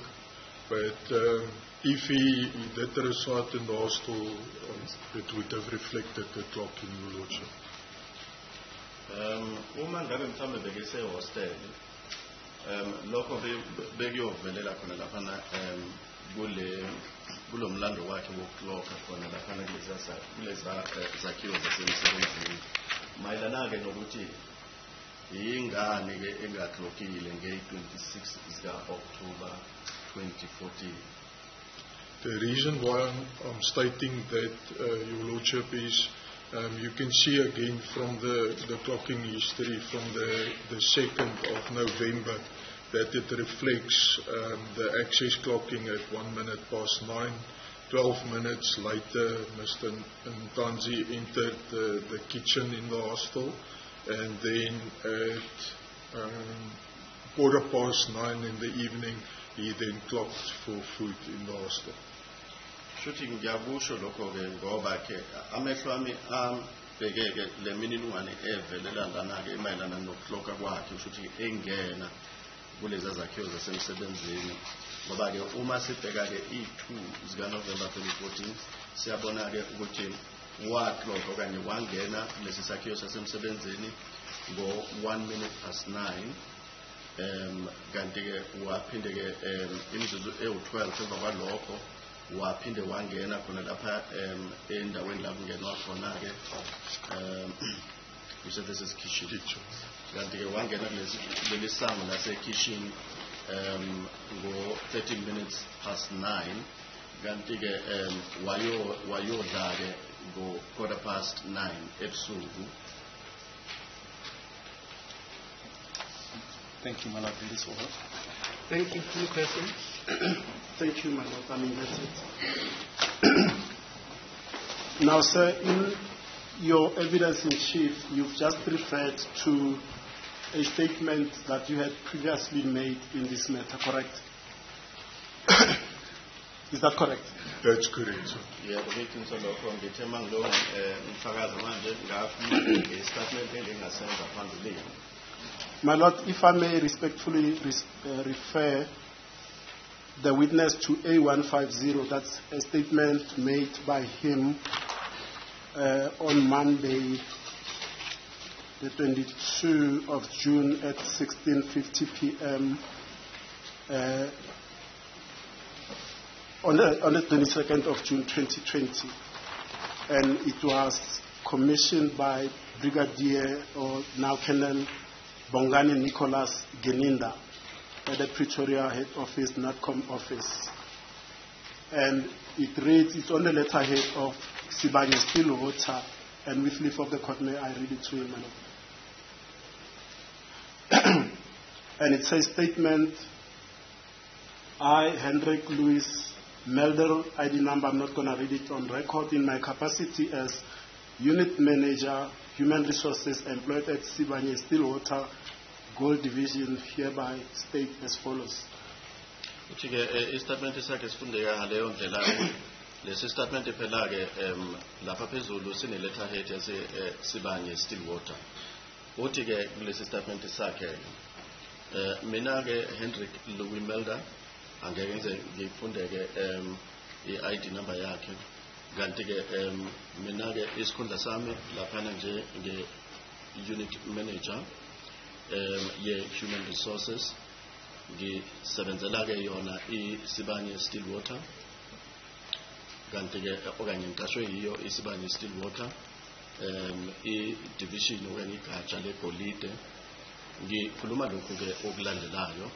But um, if he, he did reside in the hostel, um, it would have reflected the clock in your lordship. um uma ngabe mhlawumbe bekese hostel um lokho be- bekuyovelela khona laphana um kule kulo mlando wakhe wokuloka khona laphana kuleza za- kuleza eh, zakhiwo zasemsebenzini mayelana ke nokuthi yingane ke engaklokile nge-26 zika-october 2014 The reason why I'm, I'm stating that, uh, Your Lordship, is um, you can see again from the, the clocking history from the, the 2nd of November that it reflects um, the access clocking at 1 minute past 9. 12 minutes later, Mr. Ntanzi entered the, the kitchen in the hostel, and then at um, quarter past 9 in the evening, he then clocked for food in the hostel. Shuthi ngiyakusho lokho-ke ngoba-ke amehlo ami abheke-ke le mininingwane evelelandana-ke emayelana nokuhloka kwakhe shuthi engena kulezi zakhiwo zasemsebenzini. Ngoba-ke uma sibheka-ke i-two zikanovember 2014 siyabona-ke ukuthi wakloka okanye wangena kulesi sakhiwo sasemsebenzini ngo-one minute past nine. Um kanti-ke waphinde-ke um imizuzu ewu-12 emva kwalokho waphinde wangena khona lapha um endaweni la kungenwa khona-ke um you said this is kitchen kanti-ke wangena kuleli sango lasekitchen um ngo-13 minutes past 9 kanti-ke um wayodla-ke ngo-quarter past 9 ebusuku Thank you, Malak. This will help. Thank you. Any questions? Thank you, my lord. I mean, that's it. now, sir, in your evidence in chief, you've just referred to a statement that you had previously made in this matter, correct? Is that correct? That's correct, sir. yebo ngiyiqiniso lokho ngithe uma ngilo um mfakazi manje ngafuna nge-statement engingasenza phambilini My Lord, if I may respectfully res- uh, refer the witness to A150, that's a statement made by him uh, on Monday, the 22 of June at 16:50 p.m. Uh, on the, on the 22nd of June 2020, and it was commissioned by Brigadier or now Colonel Bongani Nicholas Gininda at the Pretoria head office, NATCOM office. And it reads, it's on the letterhead of Sibanye Stillwater, and with leave of the court, may I read it to you, lord. and it says, statement, I, Hendrik Louis Melder, ID number, I'm not going to read it on record, in my capacity as Unit Manager, Human Resources, employed at Sibanye Stillwater Gold Division, hereby state as follows. ukuthi-ke eh, istatement sakhe sifundeka ngaleyo ndlela lesi statement phela-ke um lapha phezulu sine-letterhead yase eh, sibanye stillwater uthi-ke kulesi statement sakhe eh, mina-ke hendrik louis melder angeke ngize ngifundeke i-id number yakhe kanti-ke um mina-ke isikhundla sami laphana nje nge-unit manager um ye-human resources. Ngisebenzela-ke yona isibanye stillwater. Kanti-ke okanye ngiqashwe yiyo isibanye stillwater um i-division okanye igatsha legolide. Ngikhuluma lokhu-ke okulandelayo.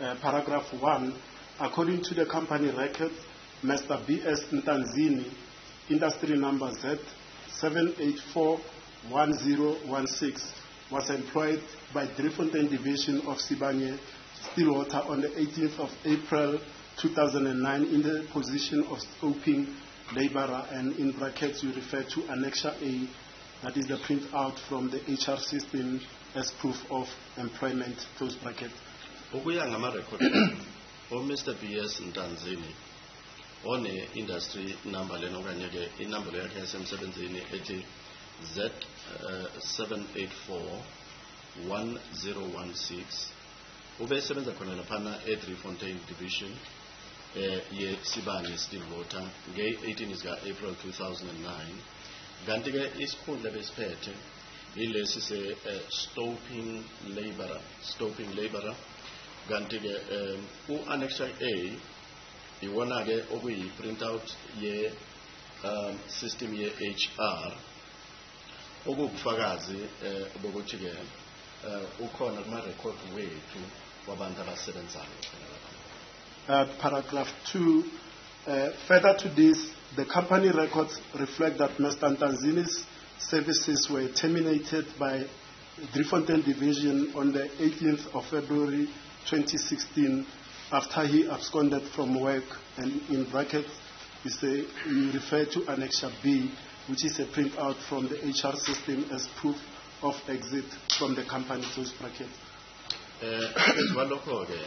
Uh, paragraph 1, according to the company record, Mr. B.S. Ntanzini, industry number Z 7841016, was employed by Driefontein Division of Sibanye Stillwater on the 18th of April 2009 in the position of stoping laborer, and in brackets you refer to Annexure A, that is the printout from the HR system as proof of employment, close bracket. ukuya ngamarekhodi oh, o-mr b s ntanzini one-industry number lena okanye-ke inambolo yakhe yasemsebenzini ethi z uh, 784 ube esebenza khona laphana e-driefontein division eh, yesibane stillwater nge-18 zika-april 2009 kanti-ke isikhundla besiphethe yilesi se-stoping laborer stoping laborer. Kanti-ke um u-annexure a um, system okuwubufakazi eh, eh kuma record Uh, paragraph 2. Uh, further to this, the company records reflect that Mr. Ntanzini's services were terminated by Driefontein Division on the 18th of February 2016 after he absconded from work. And in brackets, you say you refer to Annexure B, which is a printout from the HR system as proof of exit from the company. Close bracket. eh kwalokho ke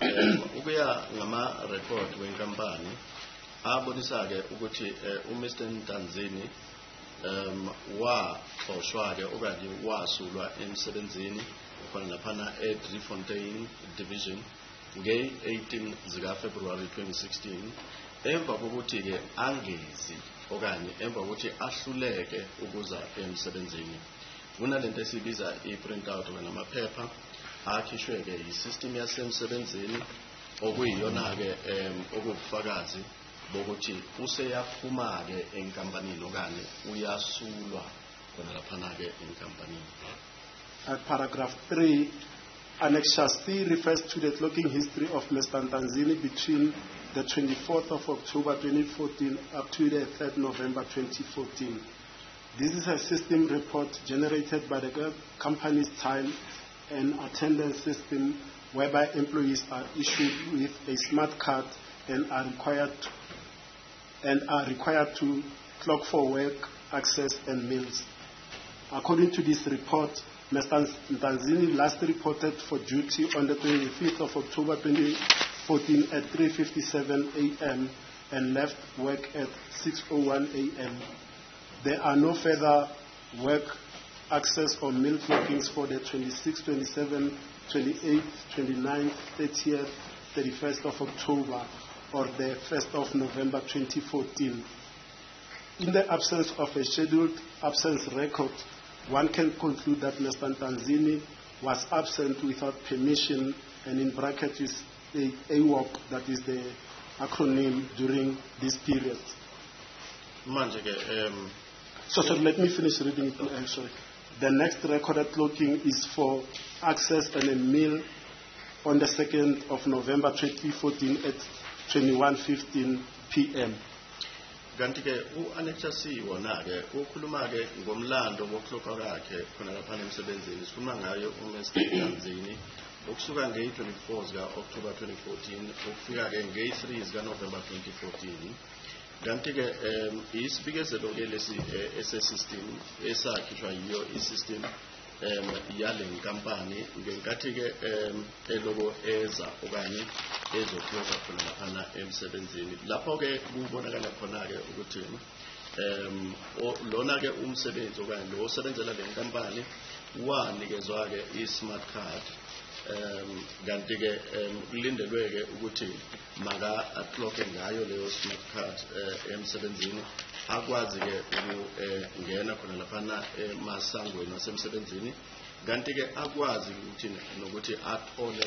eh, ukuya ngama record wenkampani abonisa ke ukuthi eh, uMr Ntanzini um waxoshwa ke okanye wasulwa emsebenzini khona laphana eDriefontein division nge-18 zika February 2016 emva kokuthi ke angezi okanye emva kokuthi ahluleke ukuza emsebenzini. Kunalento esibiza i-printout okanye amaphepha akhishwe-ke yisystem yasemsebenzini okuyiyona-ke um okuwubufakazi bokuthi useyaphuma-ke enkampanini okanye uyasulwa khona laphana-ke enkampanini. Paragraph 3, Annexure C refers to the clocking history of Mr. Ntanzini between the 24th of October 2014 up to the 3rd November 2014. This is a system report generated by the company's time and attendance system whereby employees are issued with a smart card and are required and are required to clock for work, access, and meals. According to this report, Mr. Ntanzini last reported for duty on the 25th of October 2014 at 3.57 a.m. and left work at 6.01 a.m. There are no further work, access, or meal clockings for the 26th, 27th, 28th, 29th, 30th, 31st of October, or the 1st of November 2014. In the absence of a scheduled absence record, one can conclude that Mr. Ntanzini was absent without permission, and in brackets is a AWOP, that is the acronym during this period. manje ke um So, so let me finish reading it. uh, sorry. The next recorded clocking is for access and a meal on the 2nd of November 2014 at 21.15 p.m. kanti ke u-annexure c wona-ke ukhuluma-ke ngomlando wokuhlokwa kwakhe khona laphana emsebenzini sikhuluma ngayo umr. Ntanzini ukusuka ngeyi-24 zika-october 2014 ukufika-ke ngeyi-3 zikanovember 2014 kanti-ke um isibikezelo-ke lesi eh, esesystem esakhishwa yiyo isystem um yale nkampani ngenkathi-ke um eloko eza okanye ezokloka khona laphana emsebenzini. Lapho-ke kubonakala khona-ke ukuthi um lona-ke umsebenzi okanye lo osebenzela le nkampani wanikezwa-ke i-smart card. Um kanti-ke um kulindelwe-ke ukuthi maka akloke ngayo leyo smart card eh, emsebenzini. Akwazi-ke ukungena khona laphana emasangweni wasemsebenzini kanti-ke akwazi ukuthi nokuthi athole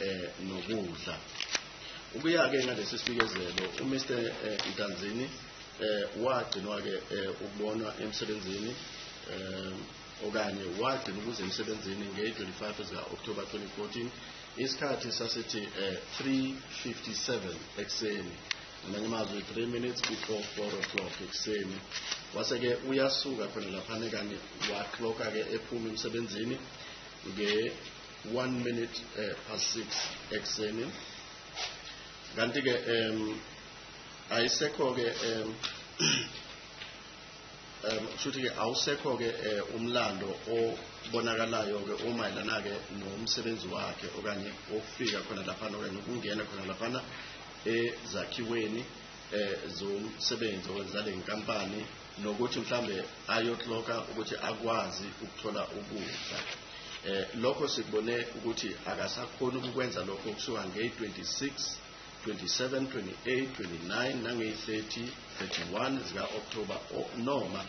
eh, nokudla. Ukuya-ke ngalesi sibikezelo umr ntanzini eh, wagcinwa-ke eh, ukubonwa emsebenzini. Um okanye wagcina ukuze emsebenzini nge-25 zika-october 2014 isikhathi sasithi eh, 357 ekuseni. Ngamanye amazwi 3 minutes before 4 o'clock ekuseni. Wase-ke uyasuka khona laphana kanye wakloka-ke ephuma emsebenzini nge-1 minute eh, past 6 ekuseni. Kanti-ke um ayisekho-ke um um futhi-ke awusekho-ke eh, umlando obonakalayo-ke omayelana-ke nomsebenzi wakhe okanye okufika khona laphana okanye ukungena khona laphana ezakhiweni eh, zomsebenzi zale nkampani nokuthi mhlambe ayokloka ukuthi akwazi ukuthola ukudla. Eh lokho sikubone ukuthi akasakhona ukukwenza lokho kusuka nge-26 27 28 29 nangeyi-30 31 zika-october o- noma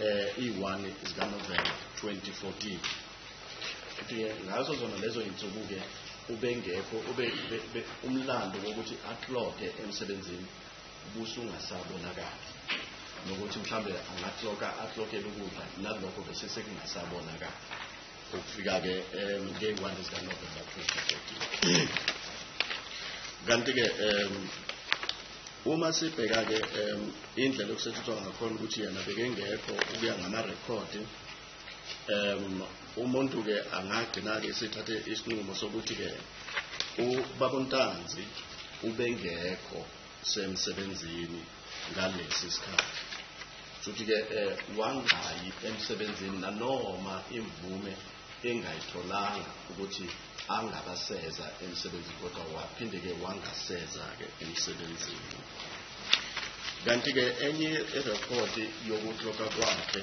eh i-1 zikanovemba 2014 futhi-ke ngazo zona lezo yinsuku-ke ubengekho ube be- be- umlando wokuthi akloke emsebenzini ubusungasabonakali nokuthi mhlambe angakloka aklokele ukudla nalokho bese sekungasabonakali. Ukufika-ke um ngey'wani zikanovemba 2014 kanti-ke um uma sibheka-ke um indlela okusetshenziswa ngakhona ukuthi yena bekengekho ukuya ngamarekhodi um umuntu-ke angagcina-ke sethathe isinqumo sokuthi-ke ubabontanzi ubengekho semsebenzini ngalesi sikhathi. Futhi-ke um wangayi emsebenzini nanoma imvume engayitholanga ukuthi angabaseza emsebenzini kodwa waphinde-ke wangaseza-ke emsebenzini. Kanti-ke enye irekhodi yokuhloka kwakhe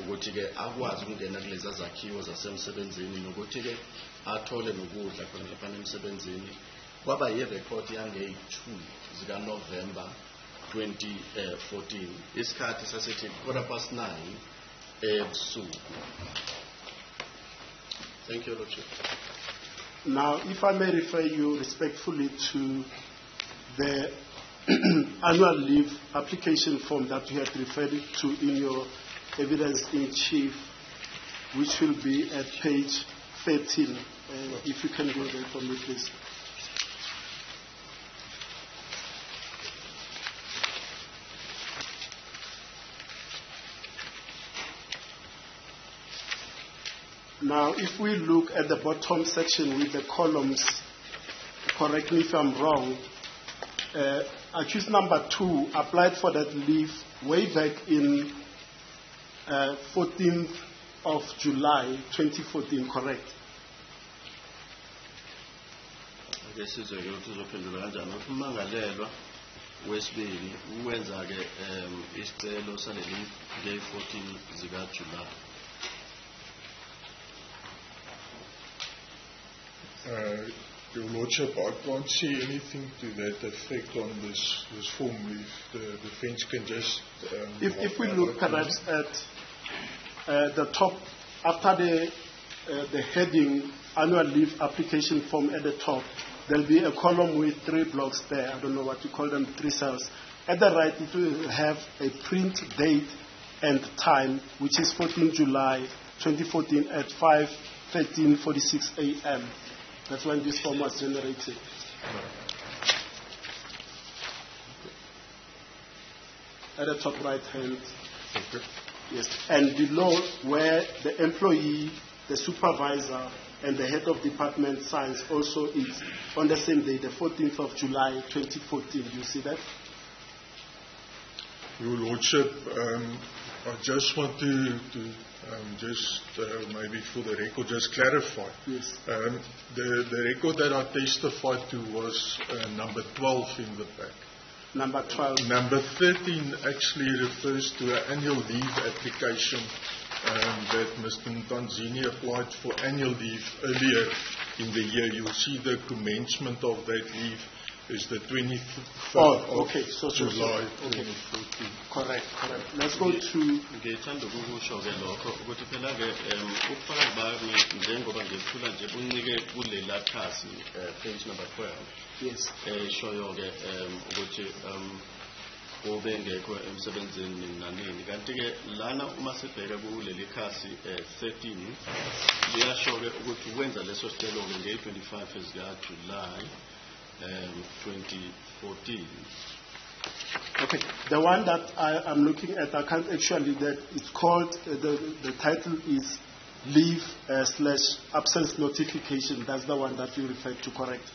ukuthi-ke akwazi ukungena kuleza zakhiwo zasemsebenzini nokuthi-ke athole nokudla khona laphana emsebenzini. Kwaba yirekhodi yangeyi-two zikanovemba 2014 isikhathi sasithi quarter past nine ebusuku. Thank you lordship Now, if I may refer you respectfully to the annual leave application form that you had referred to in your evidence in chief, which will be at page 13. Uh, if you can go there for me, please. Now, if we look at the bottom section with the columns, correct me if I'm wrong, uh, accused number two applied for that leave way back in uh, 14th of July 2014, correct? ake sizwe-ke ukuthi uzophendula kanjani ukuthi umangalelwa wesibili uwenza-ke isicelo saleli ngey-14 zikajulayi Your Lordship, I can't see anything to that effect on this, this form. If the defense can just. Um, If, if we look perhaps at uh, the top, after the, uh, the heading annual leave application form at the top, there'll be a column with three blocks there. I don't know what you call them, three cells. At the right, it will have a print date and time, which is 14 July 2014 at 5:13:46 a.m. That's when this form was generated. At the top right hand. Yes. And below where the employee, the supervisor, and the head of department signs also is on the same day, the 14th of July 2014. You see that? Your Lordship, um, I just want to, to um, just uh, maybe for the record just clarify. Yes. Um, the, the record that I testified to was uh, number 12 in the pack. Number 12. Number 13 actually refers to an annual leave application um, that Mr. Ntanzini applied for annual leave earlier in the year. You'll see the commencement of that leave is the 25th Oh, of okay. So, so, so. July Okay. 2014. Correct, correct. Let's go to ngithanda ukukusho-ke lokho ukuthi phela-ke um ubufakazi bami njengoba ngethula nje buncike kulela khasi um page number 12 yes. eshoyo-ke um ukuthi um ubengekho emsebenzini nanini kanti-ke lana uma sibheka kuleli khasi um 13 liyasho-ke ukuthi wenza leso sicelo-ke ngeyi-25 zikajulayi um 2014 Okay. The one that I am looking at, I can't actually, that it's called, uh, the, the title is Leave uh, slash Absence Notification. That's the one that you referred to, correct?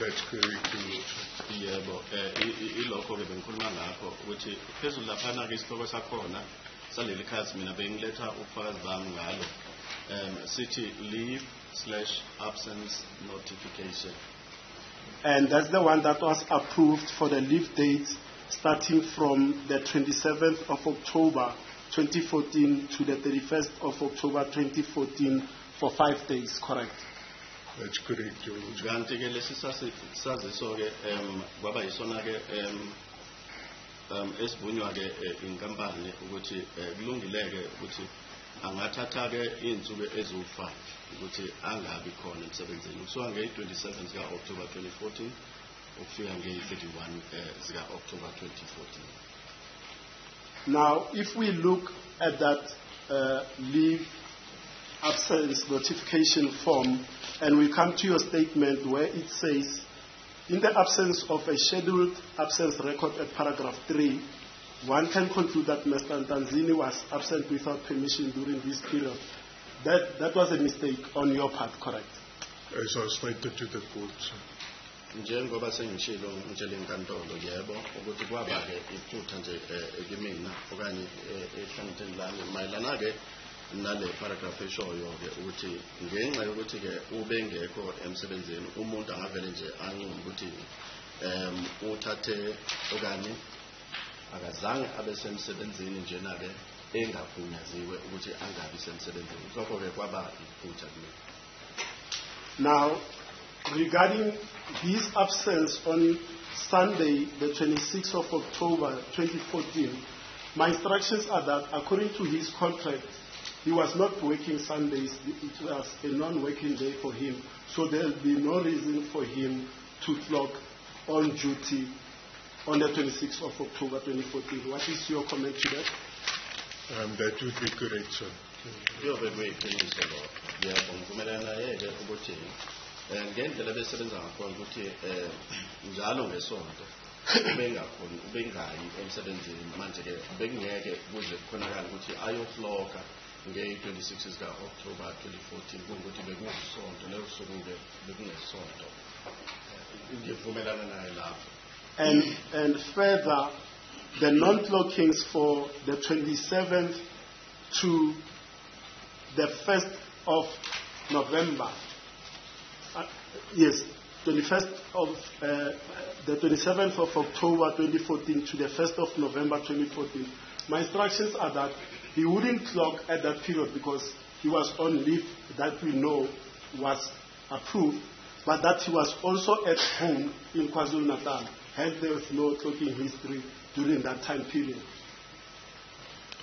That's correct, Your Lordship. yebo i- i- ilokho-ke bengikhuluma ngakho ukuthi phezulu laphana-ke isihloko sakhona saleli khasi mina bengiletha ubufakazi bami ngalo um sithi leave slash absence notification And that's the one that was approved for the leave date starting from the 27th of October 2014 to the 31st of October 2014 for five days, correct? That's correct, saziso-ke um um inkampani ukuthi eh, kulungileke ukuthi angathatha-ke iy'nsuku eziwu-five ukuthi angabi emsebenzini kusuka ngeyi-27 zika-october 2014 ukufika ngeyi-31 eh, zika-october 2014 Now, if we look at that uh, leave absence notification form, and we come to your statement where it says, in the absence of a scheduled absence record at paragraph 3, one can conclude that Mr. Ntanzini was absent without permission during this period. That, that was a mistake on your part, correct? As I stated to the court, njengoba sengishilo ngitshela inkantolo yebo ukuthi kwaba-ke iphutha nje um kimina okanye eh, ehlangothini lami mayelana-ke nale paragraph eshoyo-ke ukuthi ngenxa yokuthi-ke ubengekho emsebenzini umuntu angavele nje ancume ukuthi um uthathe okanye akazange abe semsebenzini njena-ke ukuthi angabi semsebenzini lokho-ke kwaba iphutha Now, regarding his absence on Sunday, the 26th of October 2014, my instructions are that according to his contract, he was not working Sundays. It was a non-working day for him. So there will be no reason for him to clock on duty on the 26th of October 2014. What is your comment to that? Um, that would be correct, sir. kuyobe kuyiqiniso lokho yebo ngivumelana naye-ke ukuthi um ngendlela besebenza ngakhona ukuthi um njalo ngesonto ubengakhoni ubengayi emsebenzini manje-ke bekungeke kuze kukhonakala ukuthi ayofloka ngeyi-26 zika-october 2014 kungukuthi bekuwusonto leyo suku-ke bekungesonto ngivumelana naye lapho And, and further, the non-clockings for the 27th to the 1st of November. Uh, yes, 21st of uh, the 27th of October 2014 to the 1st of November 2014. My instructions are that he wouldn't clock at that period because he was on leave that we know was approved, but that he was also at home in KwaZulu Natal. Hence, no clocking history during that time period.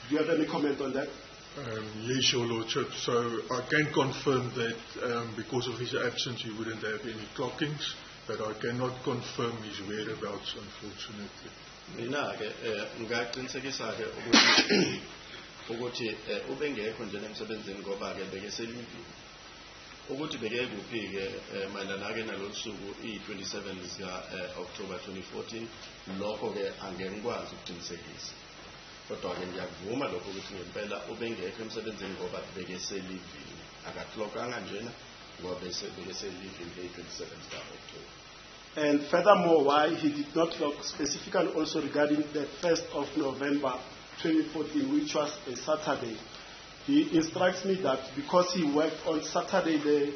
Do you have any comment on that? Um, yes, Your Lordship. So I can confirm that um, because of his absence, he wouldn't have any clockings, but I cannot confirm his whereabouts, unfortunately. mina-ke um ngingaqinisekisa-ke ukuthi ukuthi eh, ubengekho nje emsebenzini ngoba-ke bekeselivini ukuthi eh, mayelana-ke suku iyi-27 zika-october 2014 lokho-ke kodwa-ke lokho ukuthi ngempela ubengekho emsebenzini ngoba bekeselivini. Akaklokanga njena ngoba bekeselivini ngeyi-27 zika-october. And furthermore, why he did not clock specifically also regarding the 1st of November 2014, which was a Saturday. He instructs me that because he worked on Saturday, the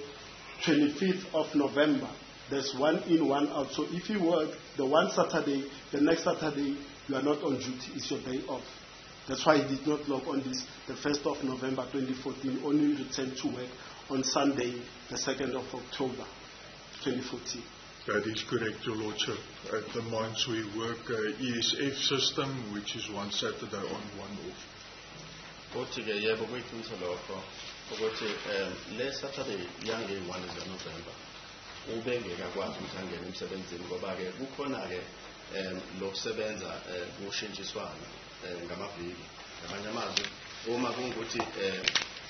25th of November, there's one in, one out. So if you work the one Saturday, the next Saturday, you are not on duty, it's your day off. That's why he did not log on this, the 1st of November 2014, only returned to work on Sunday, the 2nd of October 2014. That is correct, Your Lordship. At the mines, we work uh, ESF system, which is one Saturday on, one off. Ukuthi-ke yebo kuyiqiniso lokho ukuthi um le saturday yangeyi-one zikanovemba ubengekakwazi ukuthi angene emsebenzini ngoba-ke kukhona-ke um lokusebenza um kushintshiswana um ngamaviki ngamanye amazwi. Uma kungukuthi um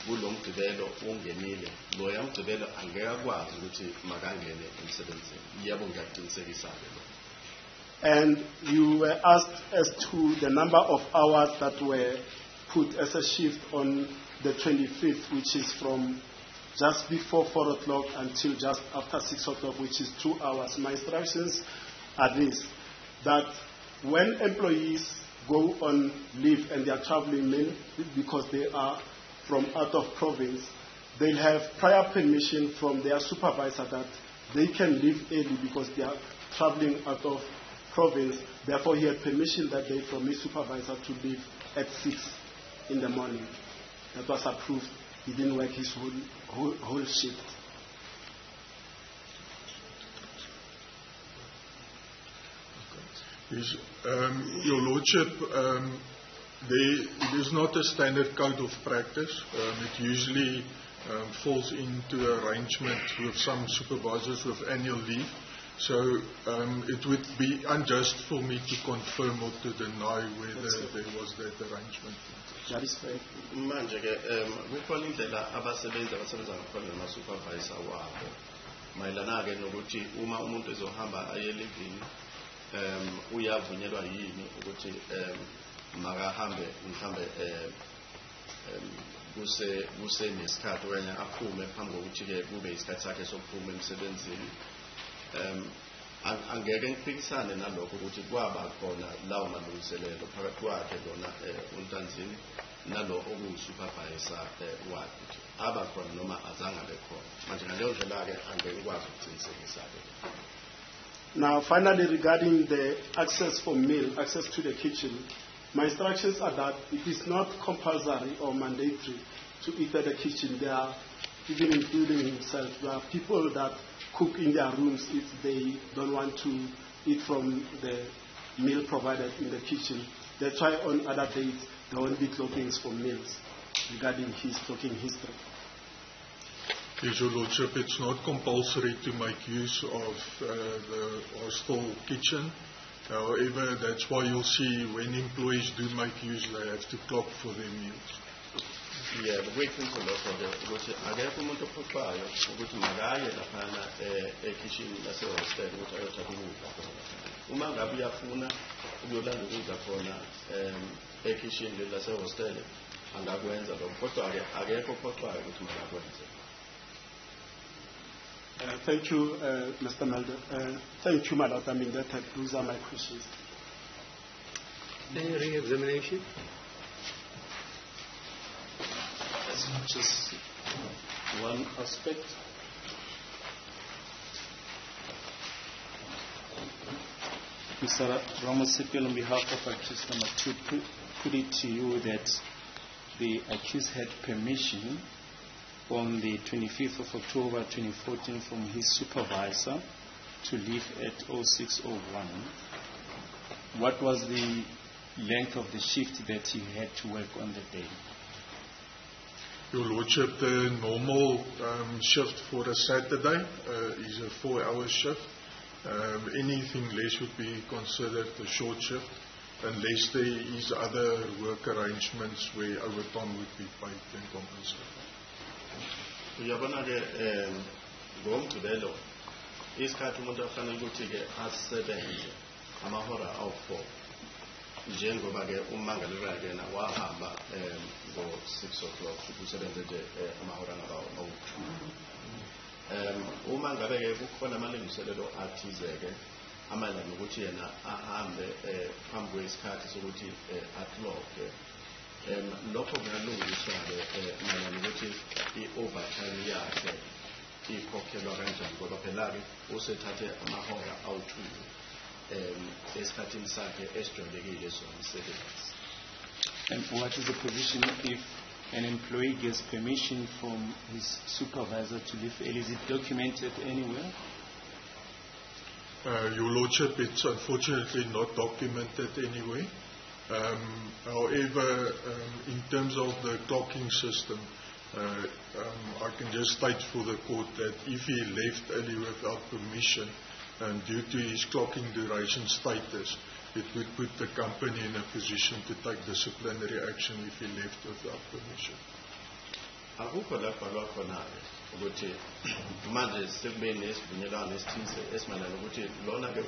kulo mgcibelo ungenile loya mgcibelo angeke akwazi ukuthi makangene emsebenzini. Yebo ngiyakuqinisekisa-ke lokho. And you were asked as to the number of hours that were put as a shift on the 25th, which is from just before 4 o'clock until just after 6 o'clock, which is two hours. My instructions are this that when employees go on leave and they are traveling mainly because they are from out of province, they'll have prior permission from their supervisor that they can leave early because they are traveling out of province. Therefore, he had permission that day from his supervisor to leave at 6 in the morning. That was approved. He didn't work his whole, whole, whole shift. Um, Your Lordship, um, there, it is not a standard code of practice. Um, it usually um, falls into arrangement with some supervisors with annual leave. So um, it would be unjust for me to confirm or to deny whether there was that arrangement. That is fair. manje ke um kukhona indlela abasebenzi abasebenza ngakhona nama-supervisor wabo mayelana ke nokuthi uma umuntu ezohamba aye elivini um uyavunyelwa yini ukuthi um makahambe mhlambe um um kusenesikhathi okanye aphume phambi kokuthi-ke kube isikhathi sakhe sokuphuma emsebenzini ang- angeke ngiphikisane ukuthi kwaba khona lawo malungiselelo phakathi kwakhe lona um untanzini nalo um wakhe aba khona noma azange abe khona manje ngaleyo ndlela-ke angeke ngikwazi ukuqinisekisa-ke Now, finally, regarding the access for meal, access to the kitchen, my instructions are that it is not compulsory or mandatory to eat at the kitchen. There are, even including himself, there are people that cook in their rooms if they don't want to eat from the meal provided in the kitchen. They try on other days, there won't be clockings for meals regarding his clocking history. Yes, Your Lordship, it's not compulsory to make use of uh, the hostel kitchen. However, that's why you'll see when employees do make use, they have to clock for their meals. Yebo kuyiqiniso lokho-ke ukuthi akekho umuntu ophoqwayo ukuthi makaye laphana um ekhishini lasehostel ukuthi ayothatha ukudla khona uma ngabe uyafuna ukuyolanda ukudla khona um ekhishini leli lasehostel angakwenza lokho kodwa-ke akekho ophoqwayo ukuthi makakwenze Uh, thank you, uh, Mr. Melder. Uh, thank you, Madam. I mean, that, those are my questions. Any re-examination? Just one aspect. Mr. Ramosepele, on behalf of accused number two, put, put it to you that the accused had permission on the 25th of October 2014 from his supervisor to leave at 0601. What was the length of the shift that he had to work on the day? Your Lordship, the normal um, shift for a Saturday uh, is a four-hour shift. Um, anything less would be considered a short shift, unless there is other work arrangements where overtime would be paid and compensated. um amahora awu-four njengoba-ke umangalelwa yena wahamba um ngo-six o'clock usebenze nje um amahora angaba awu-two um uma ngabe-ke kukhona amalungiselelo athize-ke amayelana nokuthi yena ahambe um phambi kwesikhathi sokuthi um acloke um lokho kungalungiswa-ke um mayelana nokuthi i-overtime yakhe ikhokhelwa kanjani ngoba phela-ke usethathe amahora awu-two. um esikhathini sakhe esijwayelekile somsebenzi And what is the position if an employee gets permission from his supervisor to leave early? Is it documented anywhere? Uh, Your Lordship, it's unfortunately not documented anywhere. Um, However, um, in terms of the clocking system, uh, um, I can just state for the court that if he left early without permission, and due to his clocking duration status, it would put the company in a position to take disciplinary action if he left without permission. ukuthi manje nesivunyelwano lona-ke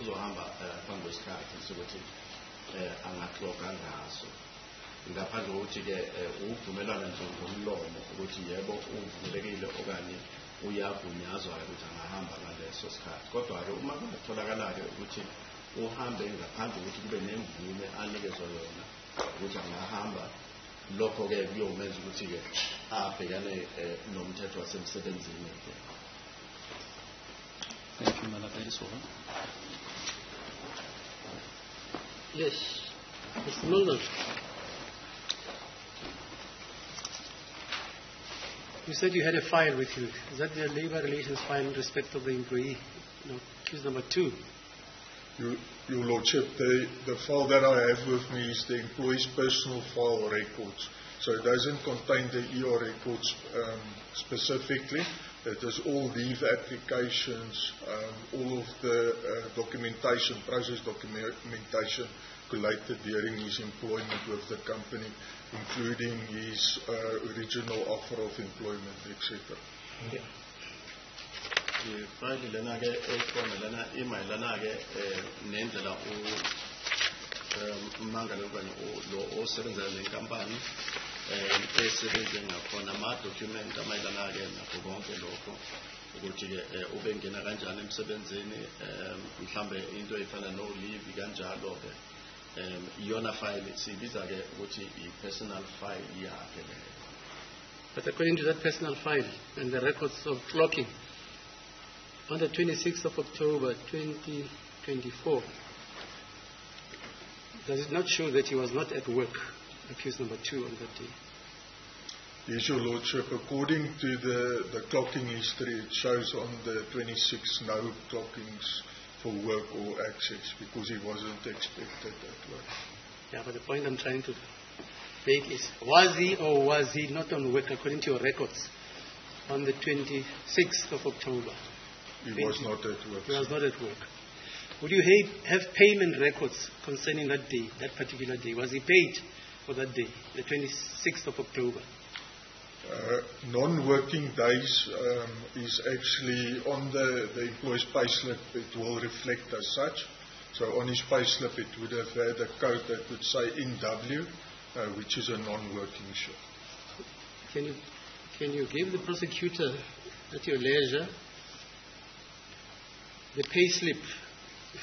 uzohamba eh, phambi kwesikhathi sokuthi um ngaso ngaphandle kokuthi-ke uvumelana nje ngomlomo ukuthi yebo uvumelekile okanye uyagunyazwa-ke ukuthi angahamba ngaleso sikhathi kodwa-ke uma kungatholakala-ke ukuthi uhambe ngaphandle kokuthi kube nemvume anikezwa yona ukuthi angahamba lokho-ke kuyomenza ukuthi-ke abhekane um nomthetho wasemsebenzini-ke Thank you, Malaka. That is all. Yes. Mr. Mulder. You said you had a file with you. Is that the labor relations file in respect of the employee? No, case number two. Your Your Lordship, the, the file that I have with me is the employee's personal file records. So it doesn't contain the ER records um, specifically, It is all leave applications, um, all of the uh, documentation, process documentation collated during his employment with the company, including his uh, original offer of employment, etc. Yeah. ifayili lena-ke ekhona lena imayelana-ke um nendlela ummangali okanye lo osebenza le nkampani um esebenze ngakhona ama-document amayelana-ke nakho konke lokho ukuthi-ke um uh, ubengena kanjani emsebenzini um mhlawumbe into eyifana no-leave kanjalo-ke Um, leave kanjalo ke iyona file sibiza ke ukuthi i personal file yakhe leyo But according to that personal file and the records of clocking, on the 26th of October 2024, does it not show that he was not at work, accused number two on that day? Yes, Your Lordship, according to the, the clocking history, it shows on the 26th no clockings for work or access because he wasn't expected at work. Yeah, but the point I'm trying to make is, was he or was he not on work according to your records on the 26th of October? He was not at work. He was not at work. Would you have payment records concerning that day, that particular day? Was he paid for that day, the 26th of October? Uh, non-working days um, is actually on the, the employee's payslip, it will reflect as such. So on his payslip, it would have had a code that would say NW, uh, which is a non-working shift. Can you, can you give the prosecutor at your leisure the pay slip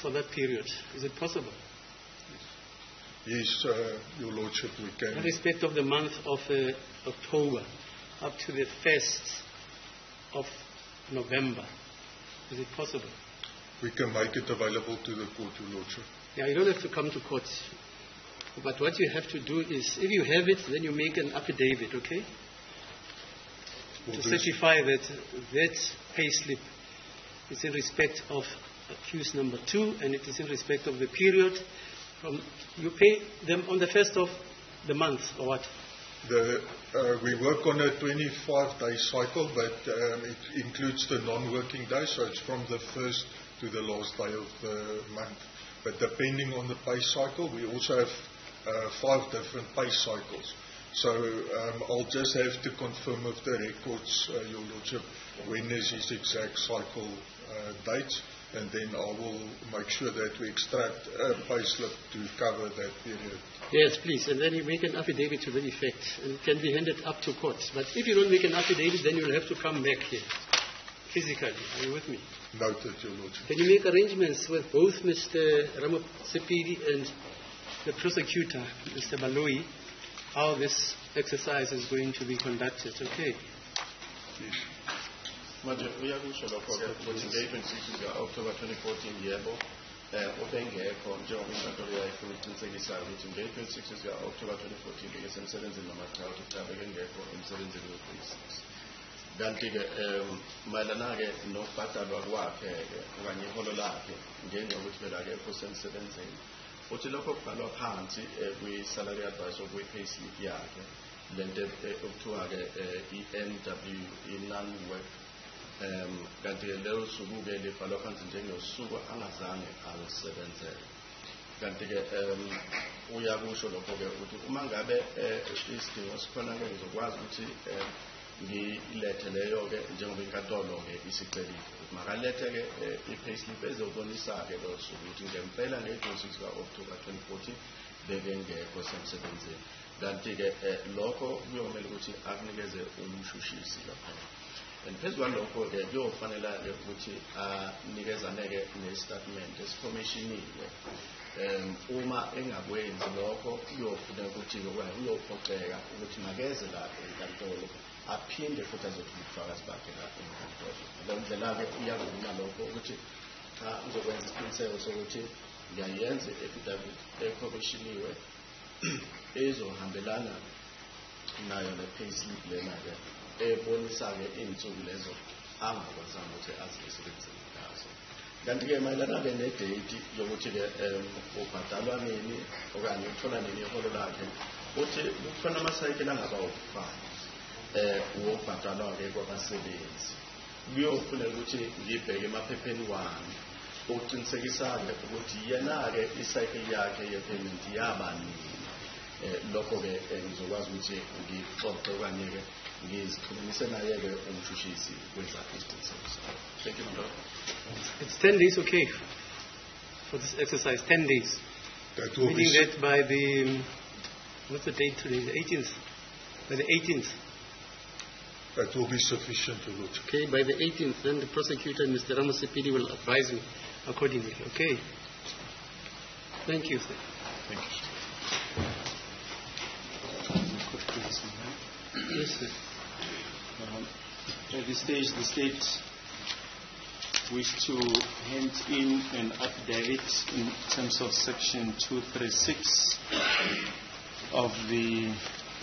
for that period? Is it possible? Yes, uh, Your Lordship, we can. In respect of the month of uh, October up to the 1st of November, is it possible? We can make it available to the court, Your Lordship. Yeah, you don't have to come to court. But what you have to do is, if you have it, then you make an affidavit, okay? We'll to certify that that pay slip is in respect of accused number two and it is in respect of the period from you pay them on the first of the month or what? The, uh, we work on a 25-day cycle, but um, it includes the non-working days, so it's from the first to the last day of the month. But depending on the pay cycle, we also have uh, five different pay cycles. So um, I'll just have to confirm with the records, uh, Your Lordship, when is his exact cycle uh, dates, and then I will make sure that we extract a pay slip to cover that period. Yes, please. And then you make an affidavit to that effect and it can be handed up to court. But if you don't make an affidavit, then you'll have to come back here physically. Are you with me? Noted, Your Lordship. Can you make arrangements with both Mr. Ramosepele and the prosecutor, Mr. Baloyi, how this exercise is going to be conducted? Okay. Manje uyakusho lokho-ke ukuthi ngeyi-26 zika-october 2014 yebo um ubengekho njengoba inkantolo yayifuna ukuqinisekisayo ukuthi ngeyi-26 zika-october 2014 bekesemsebenzini nomaqhawe cha bekengekho emsebenzini we-26 kanti-ke um mayelana-ke nokubhadalwa kwakhe-ke okanye iholo lakhe ngenxa yokuthi belakekho semsebenzini uthi lokho kubhalwa phansi um kwi-salary advice or kwi-payslip yakhe lento eh, okuthiwa-ke um i-nw i-non-work um kanti ke leyo suku-ke libhalwa phansi njengosuku angazange alusebenzele kanti-ke um uyakusho lokho-ke ukuthi uma ngabe um isidingo sikhona-ke ngizokwazi ukuthi um ngilethe leyo-ke njengoba inkantolo-ke isicelile ukuthi makalethe-ke um i-payslip ezobonisa-ke leyo suku ukuthi ngempela nge-26 ka-october 2014 bekengekho semsebenzini. Kanti-ke um lokho kuyomele ukuthi akunikeze umshushisi laphana and phezu kwalokho-ke kuyofanela-ke ukuthi anikezane-ke nesitatimende esikhomishiniwe um uma engakwenzi lokho kuyofuneka ukuthi-ke okanye uyophoqeka ukuthi makeze la enkantolo aphinde futhi azothi ubufakazi bakhe la enkantolo. Ngaleyo ndlela-ke uyakuvuma lokho ukuthi cha ngizokwenza isiqiniseko sokuthi ngiyayenza i-affidavit ekhomishiniwe ezohambelana nayo le payslip lena-ke. Ebonisa-ke iy'nsuku lezo angakwazanga ukuthi azisebenzele ngazo. Kanti-ke mayelana-ke nedate yokuthi-ke um ubhadalwa nini okanye uthola nini iholo lakhe uthi kukhona amasayikeli angaba wu-five um wokubhadalwa-ke kwabasebenzi. Kuyofuneka ukuthi ngibheke emaphepheni wami okuqinisekisa-ke ukuthi yena-ke icycle yakhe ye-payment yaba nini. Um lokho-ke eh, ngizokwazi ukuthi ngixoxe okanye-ke ngizixhumanise naye-ke umshushisi kwezakhe isiqinisekiso thank you my lord It's 10 days, okay, for this exercise, 10 days. That will Meaning be, that by the, um, what's the date today, the 18th? By the 18th, that will be sufficient, Your Lordship. okay, by the 18th, then the prosecutor, Mr. Ramosepele, will advise me accordingly, okay? Thank you, sir. Thank you. Yes. Um, At this stage, the state wish to hand in an affidavit in terms of section 236 of the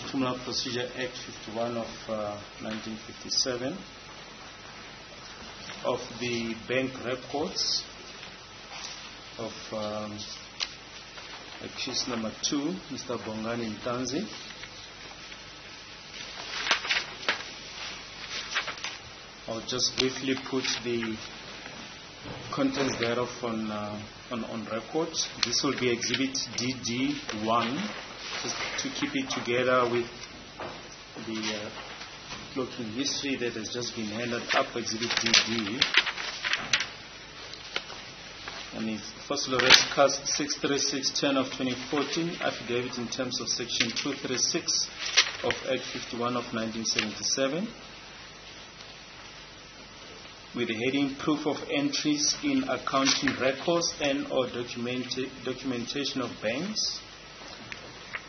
Criminal Procedure Act 51 of uh, 1957 of the bank records of um, accused number two, Mr. Bongani Ntanzi. I'll just briefly put the contents thereof on, uh, on, on record. This will be Exhibit DD1, just to keep it together with the uh, clocking history that has just been handed up, Exhibit DD. And if first arrest cast 636 10 of 2014, affidavit in terms of Section 236 of Act 51 of 1977 with the heading Proof of Entries in Accounting Records and or documenta- Documentation of Banks.